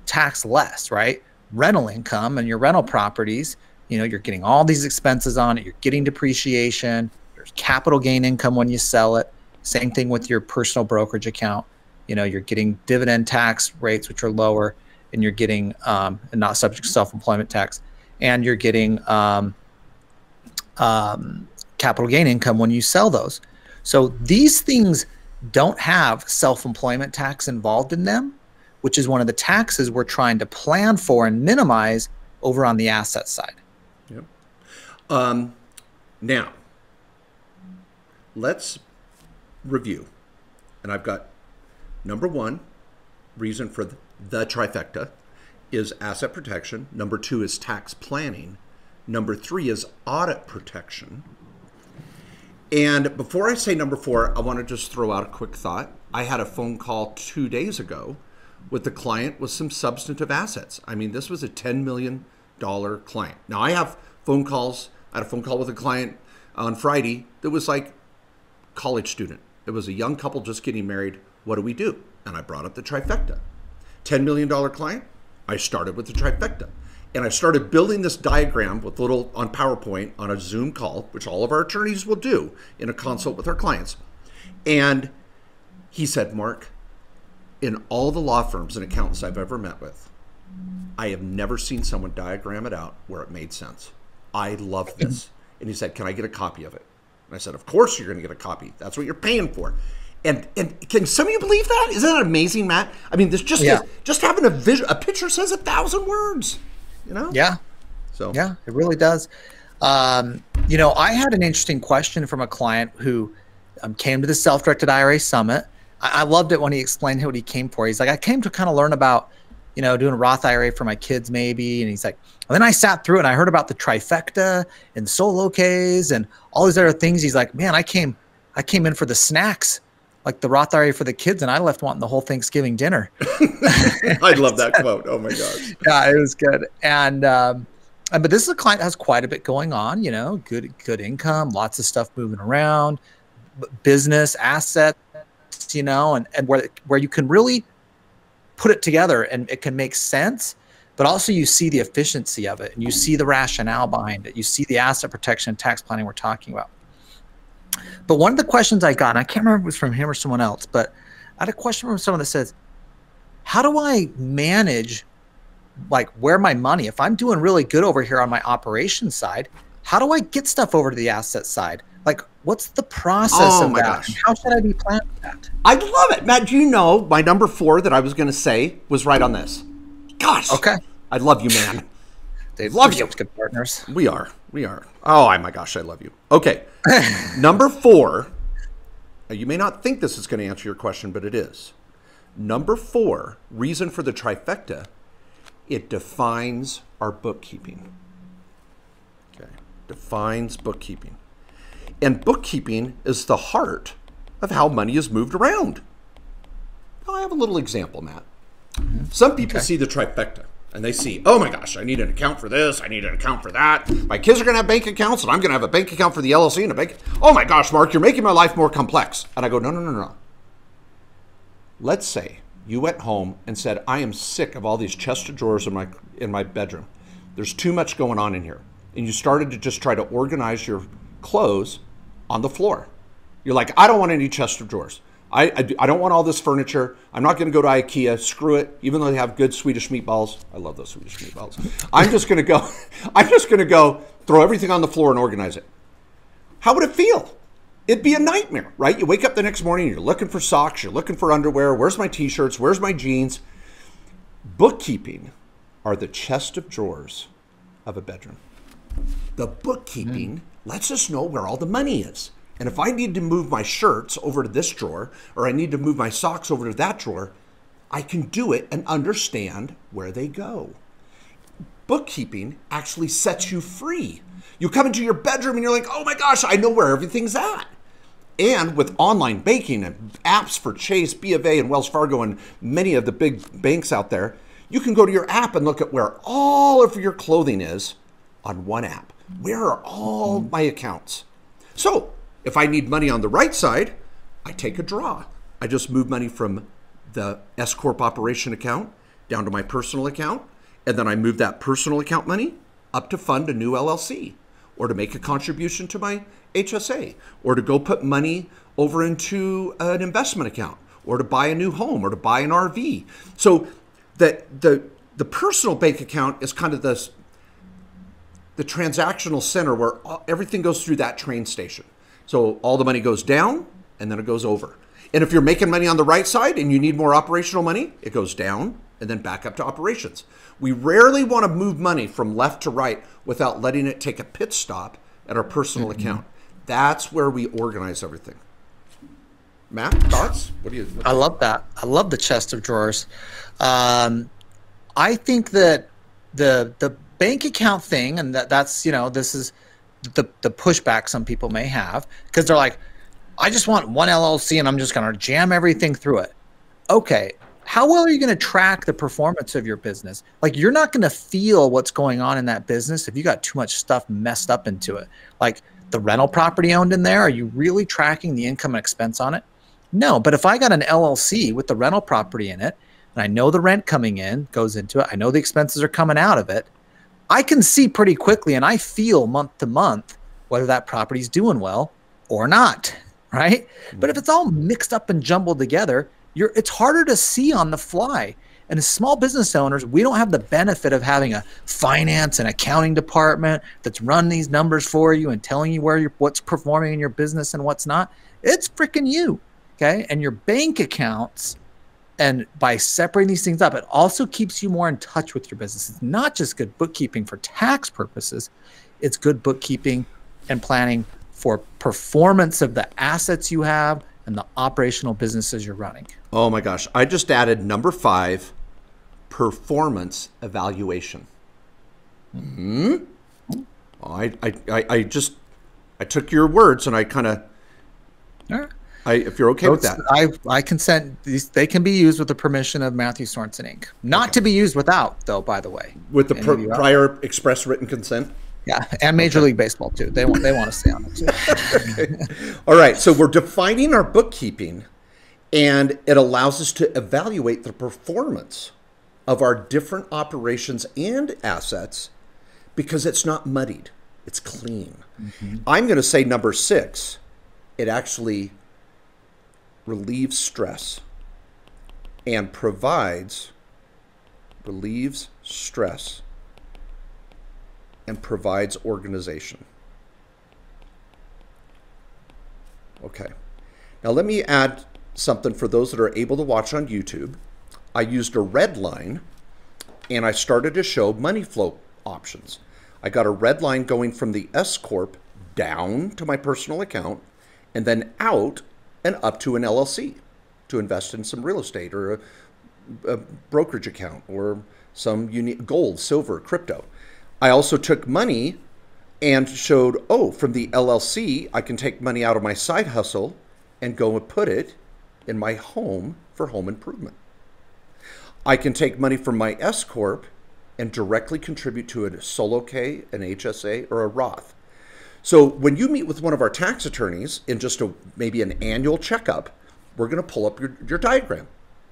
tax less, right? Rental income and your rental properties. You know, you're getting all these expenses on it. You're getting depreciation. There's capital gain income when you sell it. Same thing with your personal brokerage account. You know, you're getting dividend tax rates which are lower, and you're getting um, and not subject to self-employment tax, and you're getting um, um, capital gain income when you sell those. So these things don't have self-employment tax involved in them, which is one of the taxes we're trying to plan for and minimize over on the asset side. Yep. Um, now, let's review. And I've got number one reason for the, the trifecta is asset protection. Number two is tax planning. Number three is audit protection. And before I say number four, I want to just throw out a quick thought. I had a phone call two days ago with the client was some substantive assets. I mean, this was a $10 million client. Now, I have phone calls. I had a phone call with a client on Friday that was like college student. It was a young couple just getting married. What do we do? And I brought up the trifecta. $10 million client, I started with the trifecta. And I started building this diagram with little on PowerPoint on a Zoom call, which all of our attorneys will do in a consult with our clients. And he said, Mark, in all the law firms and accountants I've ever met with, I have never seen someone diagram it out where it made sense. I love this. And he said, Can I get a copy of it? And I said, Of course you're going to get a copy. That's what you're paying for. And and can some of you believe that? Isn't that amazing, Mat? I mean, this just Yeah. just having a visual, a picture says a thousand words. You know? Yeah. So Yeah, it really does. Um, you know, I had an interesting question from a client who um, came to the self-directed IRA summit. I, I loved it when he explained what he came for. He's like, I came to kind of learn about, you know, doing a Roth IRA for my kids, maybe. And he's like, and then I sat through it and I heard about the trifecta and solo Ks and all these other things. He's like, man, I came, I came in for the snacks, like the Roth IRA for the kids, and I left wanting the whole Thanksgiving dinner. I love that quote. Oh my gosh. yeah, it was good. And um, but this is a client that has quite a bit going on. You know, good good income, lots of stuff moving around, business assets. You know, and and where where you can really put it together and it can make sense. But also, you see the efficiency of it, and you see the rationale behind it. You see the asset protection and tax planning we're talking about. But one of the questions I got, and I can't remember if it was from him or someone else, but I had a question from someone that says, "How do I manage like where my money if i'm doing really good over here on my operations side how do i get stuff over to the asset side what's the process Oh of that gosh. How should i be planning that I love it. Mat, do you know my number four that I was going to say was right on this? Gosh. okay I love you, man. They Love you. good partners We are. We are. Oh, my gosh, I love you. Okay. Number four. You may not think this is going to answer your question, but it is. Number four, reason for the trifecta, it defines our bookkeeping. Okay. Defines bookkeeping. And bookkeeping is the heart of how money is moved around. Now, I have a little example, Mat. Some people see the trifecta and they see, oh my gosh, I need an account for this, I need an account for that. My kids are going to have bank accounts, and I'm going to have a bank account for the LLC and a bank. Oh my gosh, Mark, you're making my life more complex. And I go, no, no, no, no. Let's say you went home and said, I am sick of all these chest of drawers in my in my bedroom. There's too much going on in here. And you started to just try to organize your clothes on the floor. You're like, I don't want any chest of drawers. I, I, I don't want all this furniture. I'm not going to go to IKEA. Screw it. Even though they have good Swedish meatballs, I love those Swedish meatballs. I'm just going to go. I'm just going to go throw everything on the floor and organize it. How would it feel? It'd be a nightmare, right? You wake up the next morning, you're looking for socks, you're looking for underwear. Where's my t-shirts? Where's my jeans? Bookkeeping are the chest of drawers of a bedroom. The bookkeeping mm. Lets us know where all the money is. And if I need to move my shirts over to this drawer or I need to move my socks over to that drawer, I can do it and understand where they go. Bookkeeping actually sets you free. You come into your bedroom and you're like, oh my gosh, I know where everything's at. And with online banking and apps for Chase, B of A, and Wells Fargo, and many of the big banks out there, you can go to your app and look at where all of your clothing is on one app. Where are all mm-hmm. my accounts? So if I need money on the right side, I take a draw. I just move money from the S Corp operation account down to my personal account, and then I move that personal account money up to fund a new LLC or to make a contribution to my HSA or to go put money over into an investment account or to buy a new home or to buy an RV. So that the the personal bank account is kind of the the transactional center where everything goes through that train station. So all the money goes down and then it goes over. And if you're making money on the right side and you need more operational money, it goes down and then back up to operations. We rarely want to move money from left to right without letting it take a pit stop at our personal mm-hmm. account. That's where we organize everything. Mat, thoughts? What do you? What I love that. I love the chest of drawers. Um, I think that the the bank account thing, and that that's you know this is the the pushback some people may have because they're like, I just want one LLC and I'm just going to jam everything through it. Okay, how well are you going to track the performance of your business? Like you're not going to feel what's going on in that business if you got too much stuff messed up into it. Like the rental property owned in there, are you really tracking the income and expense on it? No, but if I got an LLC with the rental property in it and I know the rent coming in goes into it, I know the expenses are coming out of it, I can see pretty quickly and I feel month to month whether that property's doing well or not, right? Mm-hmm. But if it's all mixed up and jumbled together, you're it's harder to see on the fly. And as small business owners, we don't have the benefit of having a finance and accounting department that's run these numbers for you and telling you where you're, what's performing in your business and what's not. It's freaking you. Okay. And your bank accounts and by separating these things up, it also keeps you more in touch with your business. It's not just good bookkeeping for tax purposes, it's good bookkeeping and planning for performance of the assets you have and the operational businesses you're running. Oh my gosh. I just added number five performance evaluation. Hmm. I, I, I just I took your words and I kind of I, if you're okay with that, I I consent. These they can be used with the permission of Matthew Sorensen Inc. Not okay. to be used without, though. By the way, with the pr- prior express written consent. Yeah, and Major okay. League Baseball too. They want they want to stay on it too. okay. All right, so we're defining our bookkeeping, and it allows us to evaluate the performance of our different operations and assets because it's not muddied; it's clean. Mm-hmm. I'm going to say number six. It actually relieves stress and provides, relieves stress and provides organization. Okay. Now let me add something for those that are able to watch on YouTube. I used a red line and I started to show money flow options. I got a red line going from the S Corp down to my personal account and then out and up to an LLC to invest in some real estate or a, a brokerage account or some unique gold, silver, crypto. I also took money and showed, oh, from the LLC, I can take money out of my side hustle and go and put it in my home for home improvement. I can take money from my S Corp and directly contribute to a solo K, an HSA, or a Roth. So when you meet with one of our tax attorneys in just a maybe an annual checkup, we're going to pull up your, your diagram.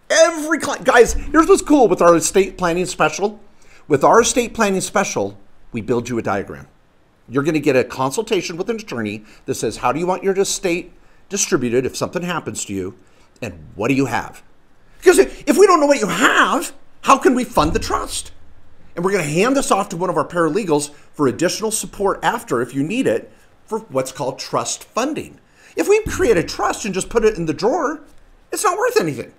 Every client, guys, here's what's cool with our estate planning special. With our estate planning special, we build you a diagram. You're going to get a consultation with an attorney that says, how do you want your estate distributed if something happens to you? And what do you have? Because if we don't know what you have, how can we fund the trust? And we're going to hand this off to one of our paralegals for additional support after, if you need it, for what's called trust funding. If we create a trust and just put it in the drawer, it's not worth anything.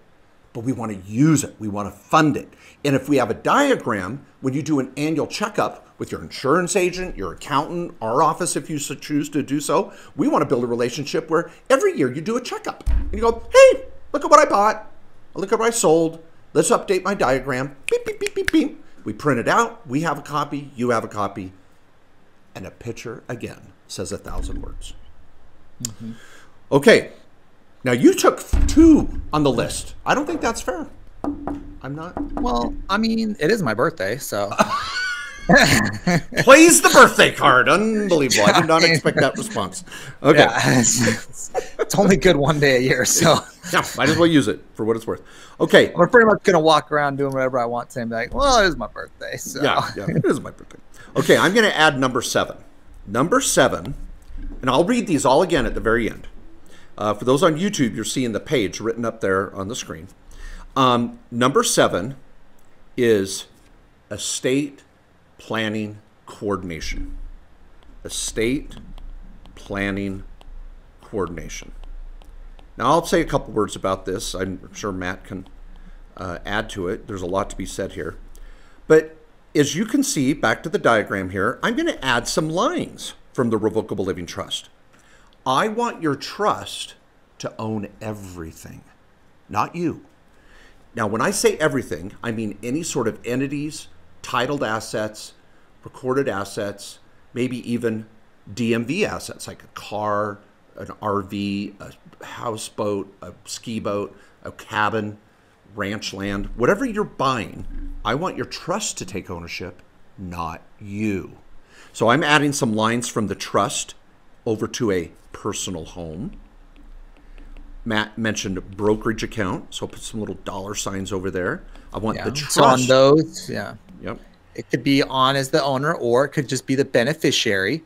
But we want to use it, we want to fund it. And if we have a diagram, when you do an annual checkup with your insurance agent, your accountant, our office, if you choose to do so, we want to build a relationship where every year you do a checkup and you go, hey, look at what I bought, look at what I sold, let's update my diagram, beep, beep, beep, beep, beep. We print it out, we have a copy, you have a copy, and a picture, again, says a thousand words. Mm-hmm. Okay. Now you took two on the list. I don't think that's fair. I'm not. Well, I mean, it is my birthday, so Plays the birthday card. Unbelievable. I did not expect that response. Okay. yeah, it's, it's only good one day a year. So Yeah, might as well use it for what it's worth. Okay. we're pretty much gonna walk around doing whatever I want, saying like, "Well, it is my birthday." So Yeah, yeah. It is my birthday. Okay, I'm going to add number seven. Number seven, and I'll read these all again at the very end. Uh, for those on YouTube, you're seeing the page written up there on the screen. Um, number seven is estate planning coordination. Estate planning coordination. Now, I'll say a couple words about this. I'm sure Mat can uh, add to it. There's a lot to be said here. But as you can see, back to the diagram here, I'm going to add some lines from the Revocable Living Trust. I want your trust to own everything, not you. Now, when I say everything, I mean any sort of entities, titled assets, recorded assets, maybe even DMV assets like a car, an RV, a houseboat, a ski boat, a cabin, ranch land, whatever you're buying, I want your trust to take ownership, not you. So I'm adding some lines from the trust over to a personal home. Mat mentioned brokerage account, so I'll put some little dollar signs over there. I want yeah. the trust. So on those, yeah, Yep. it could be on as the owner, or it could just be the beneficiary.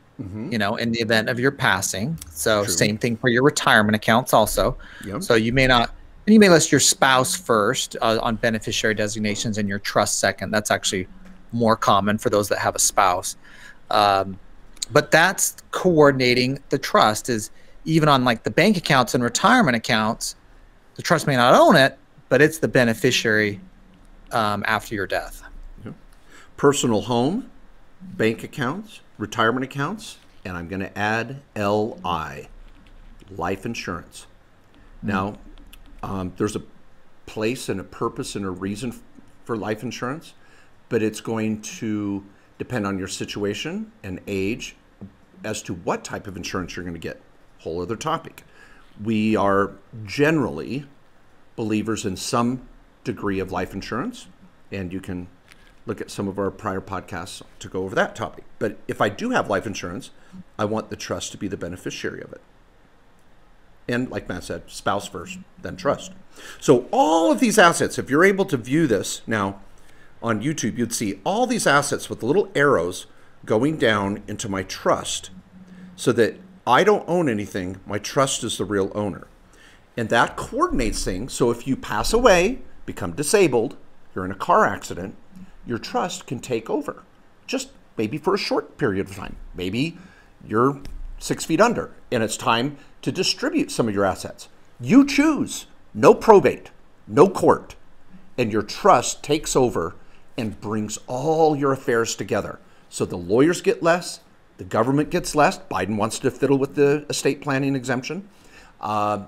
You know, in the event of your passing. So True. same thing for your retirement accounts, also. Yep. So you may not, and you may list your spouse first uh, on beneficiary designations and your trust second. That's actually more common for those that have a spouse. Um, but that's coordinating the trust is even on like the bank accounts and retirement accounts, the trust may not own it, but it's the beneficiary um, after your death. Personal home, bank accounts, retirement accounts, and I'm going to add LI, life insurance. Now, um, there's a place and a purpose and a reason for life insurance, but it's going to depend on your situation and age as to what type of insurance you're going to get. Whole other topic. We are generally believers in some degree of life insurance, and you can look at some of our prior podcasts to go over that topic. But if I do have life insurance, I want the trust to be the beneficiary of it. And like Mat said, spouse first, then trust. So all of these assets, if you're able to view this now on YouTube, you'd see all these assets with little arrows going down into my trust so that I don't own anything. My trust is the real owner. And that coordinates things. So if you pass away, become disabled, you're in a car accident, your trust can take over. Just maybe for a short period of time. Maybe you're six feet under and it's time to distribute some of your assets. You choose. No probate, no court. And your trust takes over and brings all your affairs together. So the lawyers get less, the government gets less. Biden wants to fiddle with the estate planning exemption. Uh,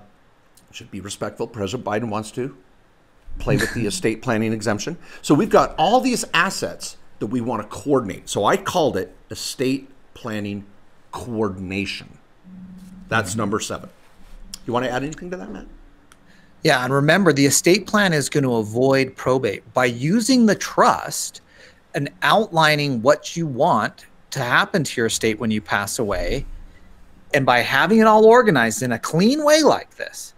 should be respectful. President Biden wants to play with the estate planning exemption. So we've got all these assets that we want to coordinate. So I called it estate planning coordination. That's number seven. You want to add anything to that, Mat? Yeah, and remember the estate plan is going to avoid probate by using the trust and outlining what you want to happen to your estate when you pass away. And by having it all organized in a clean way like this,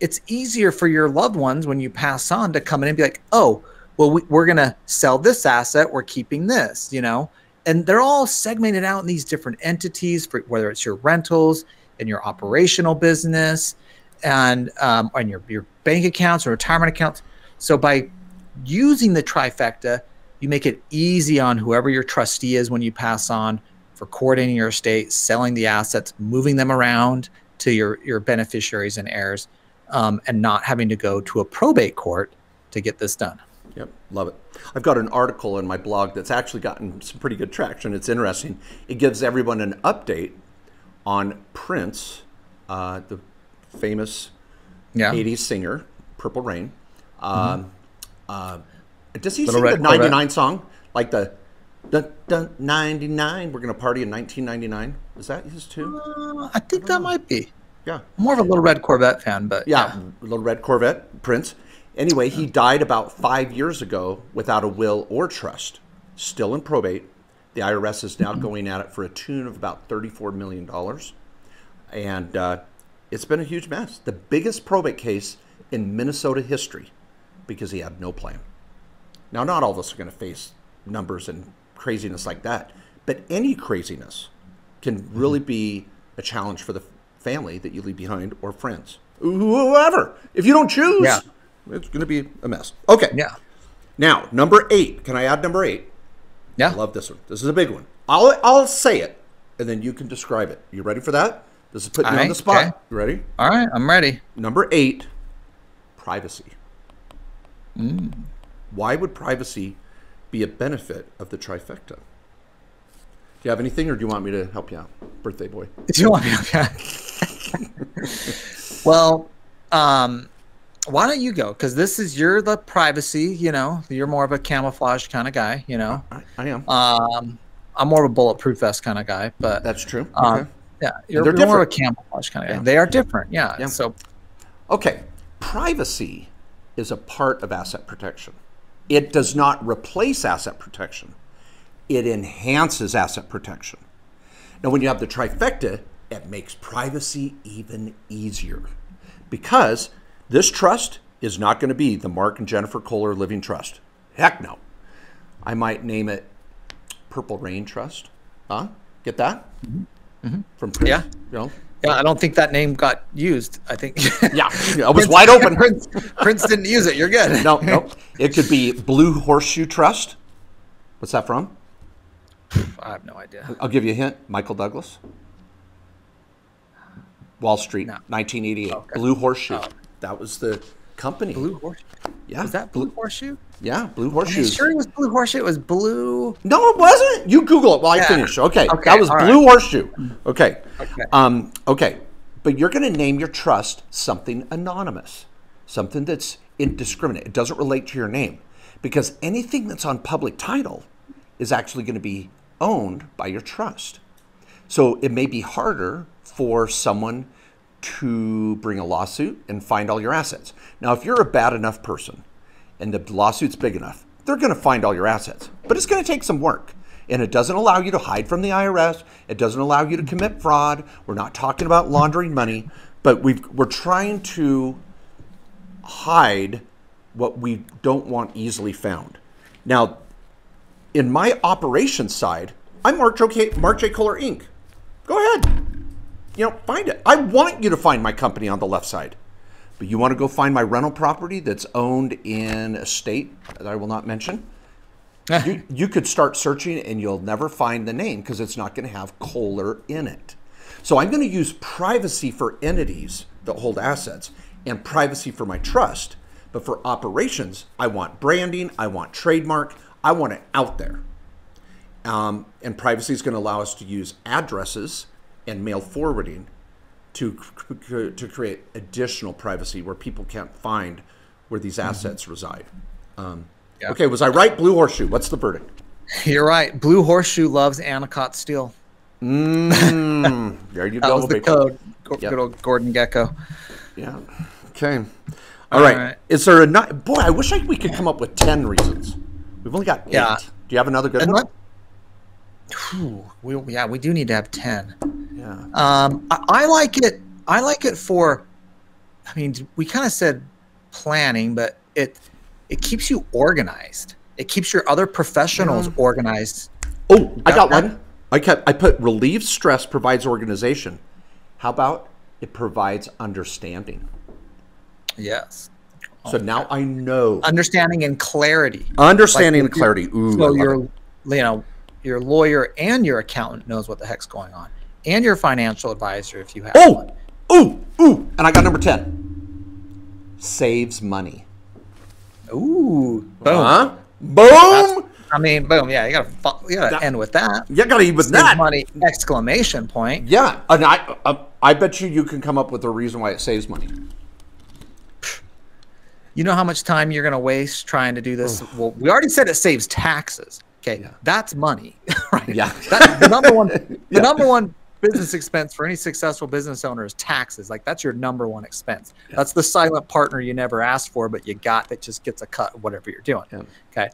it's easier for your loved ones when you pass on to come in and be like, oh, well, we, we're going to sell this asset, we're keeping this, you know? And they're all segmented out in these different entities, for whether it's your rentals and your operational business and um, your, your bank accounts or retirement accounts. So by using the trifecta, you make it easy on whoever your trustee is when you pass on for coordinating your estate, selling the assets, moving them around to your, your beneficiaries and heirs, um, and not having to go to a probate court to get this done. Yep, love it. I've got an article in my blog that's actually gotten some pretty good traction. It's interesting. It gives everyone an update on Prince, uh, the famous Yeah. 80s singer, Purple Rain. Um, uh, does he Little sing the Red Corvette. 99 song? Like the dun, dun, 99, we're going to party in 1999? Is that his too? Uh, I think that might be. Yeah. More of a little red Corvette fan, but Yeah, little red Corvette, Prince. Anyway, he died about five years ago without a will or trust. Still in probate. The IRS is now going at it for a tune of about $34 million. And uh, it's been a huge mess. The biggest probate case in Minnesota history because he had no plan. Now, not all of us are going to face numbers and craziness like that, but any craziness can really be a challenge for the family that you leave behind or friends, whoever. If you don't choose, Yeah. it's going to be a mess. Okay. yeah, Now, number eight. Can I add number eight? yeah. I love this one. This is a big one. I'll I'll say it, and then you can describe it. You ready for that? This is putting you on the spot. okay. You ready? All right, I'm ready. Number eight, privacy. Mm. Why would privacy be a benefit of the trifecta? Do you have anything, or do you want me to help you out, birthday boy? Do you want me to? well, um, why don't you go? Because this is you're the privacy. You know, you're more of a camouflage kind of guy. You know, I, I am. um, I'm more of a bulletproof vest kind of guy. But That's true. um, okay. yeah, you're, they're you're more of a camouflage kind of guy. Yeah. They are different. Yeah. Yeah. So Okay, privacy is a part of asset protection. It does not replace asset protection, it enhances asset protection. Now, when you have the trifecta, it makes privacy even easier because this trust is not going to be the Mark and Jennifer Kohler Living Trust. Heck no. I might name it Purple Rain Trust. Huh? Get that? From Prince, Mm-hmm. Yeah. You know? yeah, I don't think that name got used. I think. Yeah, it was wide open. Prince, Prince didn't use it. You're good. no, no. It could be Blue Horseshoe Trust. What's that from? I have no idea. I'll give you a hint. Michael Douglas. Wall Street, No. 1988. Okay. Blue Horseshoe. Oh. That was the company. Blue horseshoe. Yeah. Was that blue horseshoe? Yeah, Blue Are you sure it was blue horseshoe? It was blue. No, it wasn't. You Google it while I finish. Okay. Okay, That was Blue right. Horseshoe. Okay. Okay. Um, okay. But you're going to name your trust something anonymous, something that's indiscriminate. It doesn't relate to your name because anything that's on public title is actually going to be owned by your trust. So it may be harder for someone to bring a lawsuit and find all your assets. Now, if you're a bad enough person and the lawsuit's big enough, they're going to find all your assets. But it's going to take some work. And it doesn't allow you to hide from the IRS. It doesn't allow you to commit fraud. We're not talking about laundering money, but we've, we're trying to hide what we don't want easily found. Now, in my operations side, I'm Mark J. Mark J. Kohler Inc. Go ahead. You know, find it. I want you to find my company on the left side. But you want to go find my rental property that's owned in a state that I will not mention. You, you could start searching and you'll never find the name because it's not going to have Kohler in it. So I'm going to use privacy for entities that hold assets and privacy for my trust. But for operations, I want branding, I want trademark, I want it out there. Um, and privacy is going to allow us to use addresses and mail forwarding to to create additional privacy where people can't find where these assets reside. Um, Yeah. Okay, was I right? Blue horseshoe. What's the verdict? You're right. Blue horseshoe loves Anacott steel. Mm, there you That go. was the code. Go- Yep. Good old Gordon Gekko. Yeah. Okay. All right. right. Is there a ni- boy? I wish I, we could come up with ten reasons. We've only got eight. Yeah. Do you have another good And one? what? Whew, we, yeah, we do need to have ten. Yeah. Um, I, I like it. I like it for. I mean, we kind of said planning, but it it keeps you organized. It keeps your other professionals Yeah. organized. Oh, I got Got that? one. I kept. I put relieves stress, provides organization. How about it provides understanding? Yes, So now I know understanding and clarity. understanding Like, and clarity. Ooh, I so love your it. you know your lawyer and your accountant knows what the heck's going on, and your financial advisor if you have. oh, one. ooh, ooh, and I got number ten. Saves money. Ooh, boom. Huh? Boom. I mean, boom. Yeah, you gotta you gotta That- end with that. You got to end with Save that. money! Exclamation point. Yeah, and I, uh, I bet you you can come up with a reason why it saves money. You know how much time you're going to waste trying to do this? Well, we already said it saves taxes. Okay, that's money, right? Yeah. That's the number one. The Yeah. number one business expense for any successful business owner is taxes. Like that's your number one expense. Yeah. That's the silent partner you never asked for, but you got that just gets a cut of whatever you're doing. Yeah. Okay,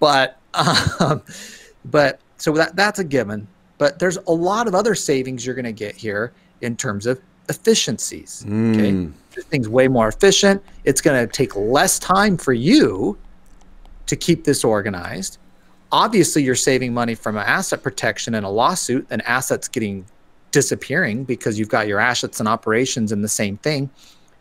but um, but so that that's a given. But there's a lot of other savings you're going to get here in terms of efficiencies. Mm. Okay, this thing's way more efficient. It's going to take less time for you to keep this organized obviously you're saving money from asset protection in a lawsuit and assets getting disappearing because you've got your assets and operations in the same thing.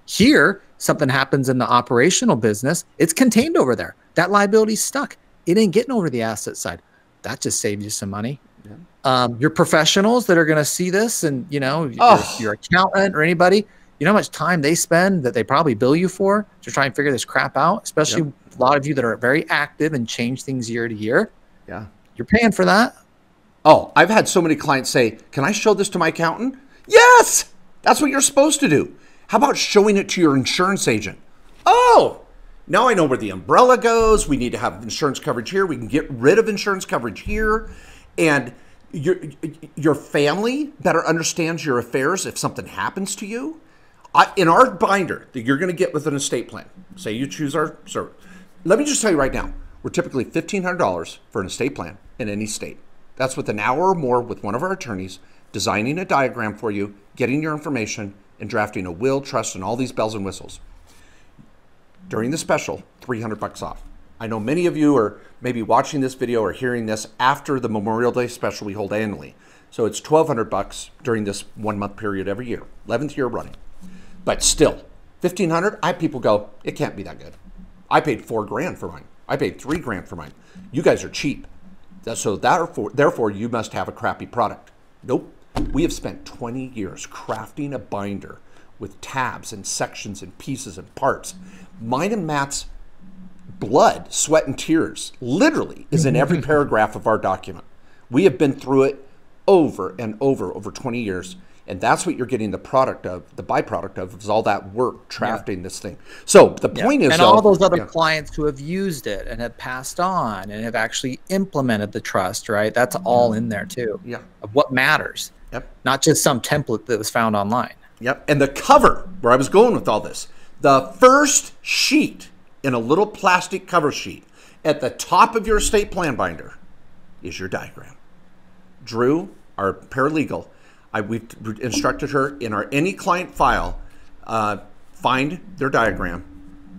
Here, something happens in the operational business, it's contained over there. That liability's stuck. It ain't getting over the asset side. That just saves you some money. Yeah. Um, your professionals that are going to see this, and you know, oh. your, your, accountant or anybody, you know how much time they spend that they probably bill you for to try and figure this crap out. Especially yep. A lot of you that are very active and change things year to year. Yeah, you're paying for that. Oh, I've had so many clients say, Can I show this to my accountant? Yes, that's what you're supposed to do. How about showing it to your insurance agent? Oh, now I know where the umbrella goes. We need to have insurance coverage here. We can get rid of insurance coverage here. And your, your family better understands your affairs if something happens to you. I, in our binder that you're going to get with an estate plan, say you choose our service. Let me just tell you right now, we're typically $1,500 for an estate plan in any state. That's with an hour or more with one of our attorneys, designing a diagram for you, getting your information, and drafting a will, trust, and all these bells and whistles. During the special, 300 bucks off. I know many of you are maybe watching this video or hearing this after the Memorial Day special we hold annually. So it's 1200 bucks during this one month period every year, 11th year running. But still, 1500, I people go, it can't be that good. I paid 4 grand for mine. I paid 3 grand for mine. You guys are cheap. So therefore, therefore, you must have a crappy product. Nope. We have spent 20 years crafting a binder with tabs and sections and pieces and parts. Mine and Mat's blood, sweat, and tears literally is in every paragraph of our document. We have been through it over and over over 20 years and that's what you're getting the product of the byproduct of is all that work crafting yeah. this thing. So the point is and all those other yeah. clients who have used it and have passed on and have actually implemented the trust right? That's mm-hmm. all in there too yeah. of what matters. Yep. Not just some template that was found online. Yep. And the cover where i was going with all this the first sheet in a little plastic cover sheet at the top of your estate plan binder is your diagram. Drew our paralegal I, we've instructed her in our any client file, uh, find their diagram,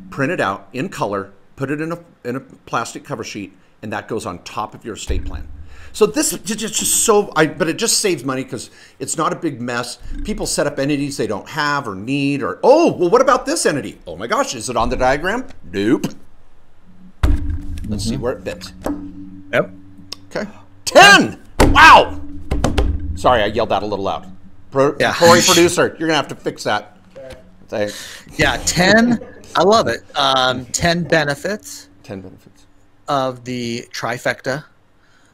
print it out in color, put it in a, in a plastic cover sheet, and that goes on top of your estate plan. So this is just so, I, but it just saves money because it's not a big mess. People set up entities they don't have or need, or oh, well, what about this entity? Oh my gosh, is it on the diagram? Nope. Let's mm-hmm. see where it fits. Yep. Okay. Ten. Wow. Sorry, I yelled that a little loud. Pro- yeah. Corey, producer, you're gonna have to fix that. Thanks. Yeah, ten. I love it. Um, ten benefits. Ten benefits of the trifecta.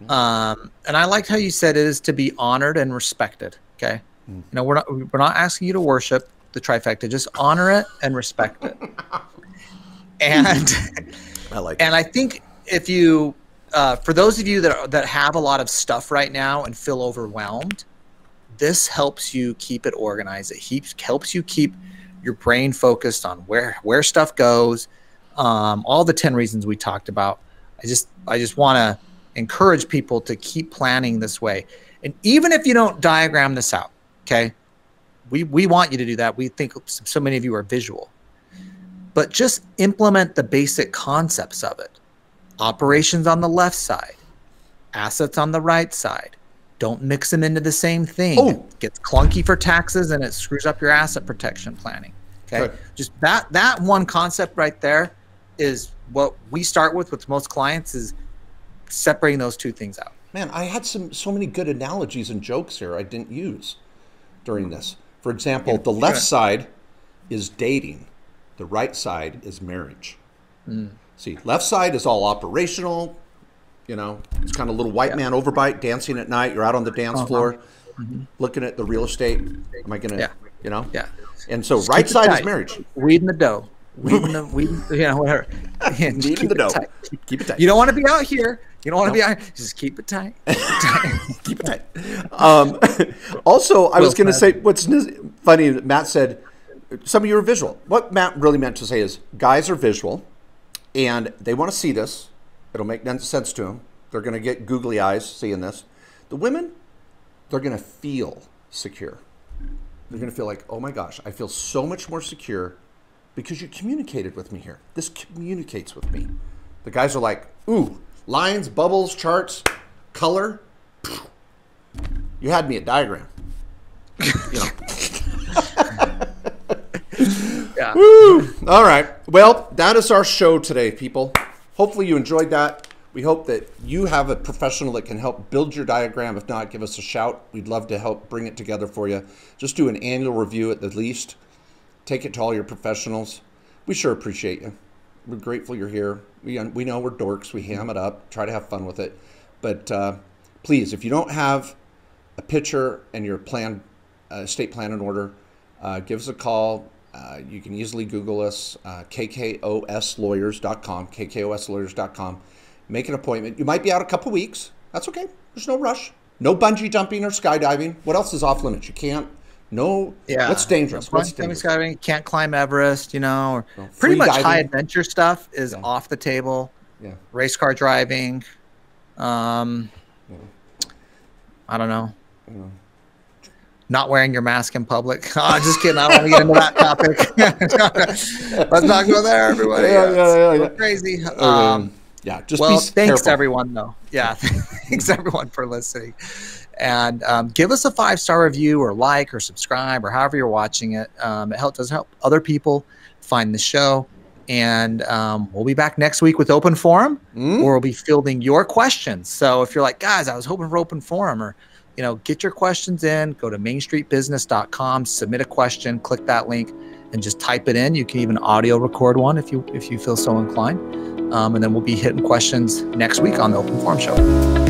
Um, and I liked how you said it is to be honored and respected. Okay. Mm. You know, we're not we're not asking you to worship the trifecta. Just honor it and respect it. and I like. And I think if you uh, for those of you that that have a lot of stuff right now and feel overwhelmed, this helps you keep it organized. It keeps helps you keep your brain focused on where where stuff goes. Um, all the ten reasons we talked about. I just I just want to encourage people to keep planning this way. And even if you don't diagram this out, okay, we we want you to do that. We think so many of you are visual, but just implement the basic concepts of it operations on the left side, assets on the right side. Don't mix them into the same thing. Oh. It gets clunky for taxes and it screws up your asset protection planning. Okay. Just that that one concept right there is what we start with with most clients is separating those two things out. Man, I had some so many good analogies and jokes here I didn't use during this. For example, the left side is dating, the right side is marriage. Mm. See, left side is all operational. You know, it's kind of a little white yeah. man overbite, dancing at night. You're out on the dance uh-huh. floor, mm-hmm. looking at the real estate. Am I gonna, yeah. you know? Yeah. And so Just right side is marriage. Weeding the dough. weeding the weed, you know, whatever. Kneading keep the it dough. tight. Keep it tight. You don't want to be out here. You don't want to be out. Just keep it tight. Keep it tight. keep it tight. Um, also, I was going to say what's funny. Mat said some of you are visual. What Mat really meant to say is guys are visual, and they want to see this. It'll make sense to them. They're going to get googly eyes seeing this. The women, they're going to feel secure. They're going to feel like, oh my gosh, I feel so much more secure because you communicated with me here. This communicates with me. The guys are like, ooh, lines, bubbles, charts, color. You had me at diagram. You know. Woo! All right. Well, that is our show today, people. Hopefully you enjoyed that. We hope that you have a professional that can help build your diagram. If not, give us a shout. We'd love to help bring it together for you. Just do an annual review at the least. Take it to all your professionals. We sure appreciate you. We're grateful you're here. We, we know we're dorks. We ham it up, try to have fun with it. But uh, please, if you don't have a picture and your plan, uh, estate plan in order, uh, give us a call. Uh, you can easily Google us, uh, kkoslawyers.com, kkoslawyers.com. Make an appointment. You might be out a couple weeks. That's okay. There's no rush. No bungee jumping or skydiving. What else is off limits? You can't. No. Yeah. What's dangerous? What's dangerous? skydiving, can't climb Everest, you know, or No, pretty much diving. high adventure stuff is Yeah. off the table. Yeah. Race car driving. Um, yeah. I don't know. Not wearing your mask in public. Oh, just kidding. I don't want to get into that topic. Let's not go there, everybody. Yeah, yeah, yeah, yeah. crazy. Um, Um, yeah. Just well, be thanks careful. everyone, though. Yeah, thanks everyone for listening, and um, give us a five star review or like or subscribe or however you're watching it. Um, it help, does help other people find the show, and um, we'll be back next week with open forum, Mm? where we'll be fielding your questions. So if you're like, guys, I was hoping for open forum, or you know, get your questions in. Go to mainstreetbusiness.com, submit a question, click that link, and just type it in. You can even audio record one if you if you feel so inclined. Um, and then we'll be hitting questions next week on the Open Forum Show.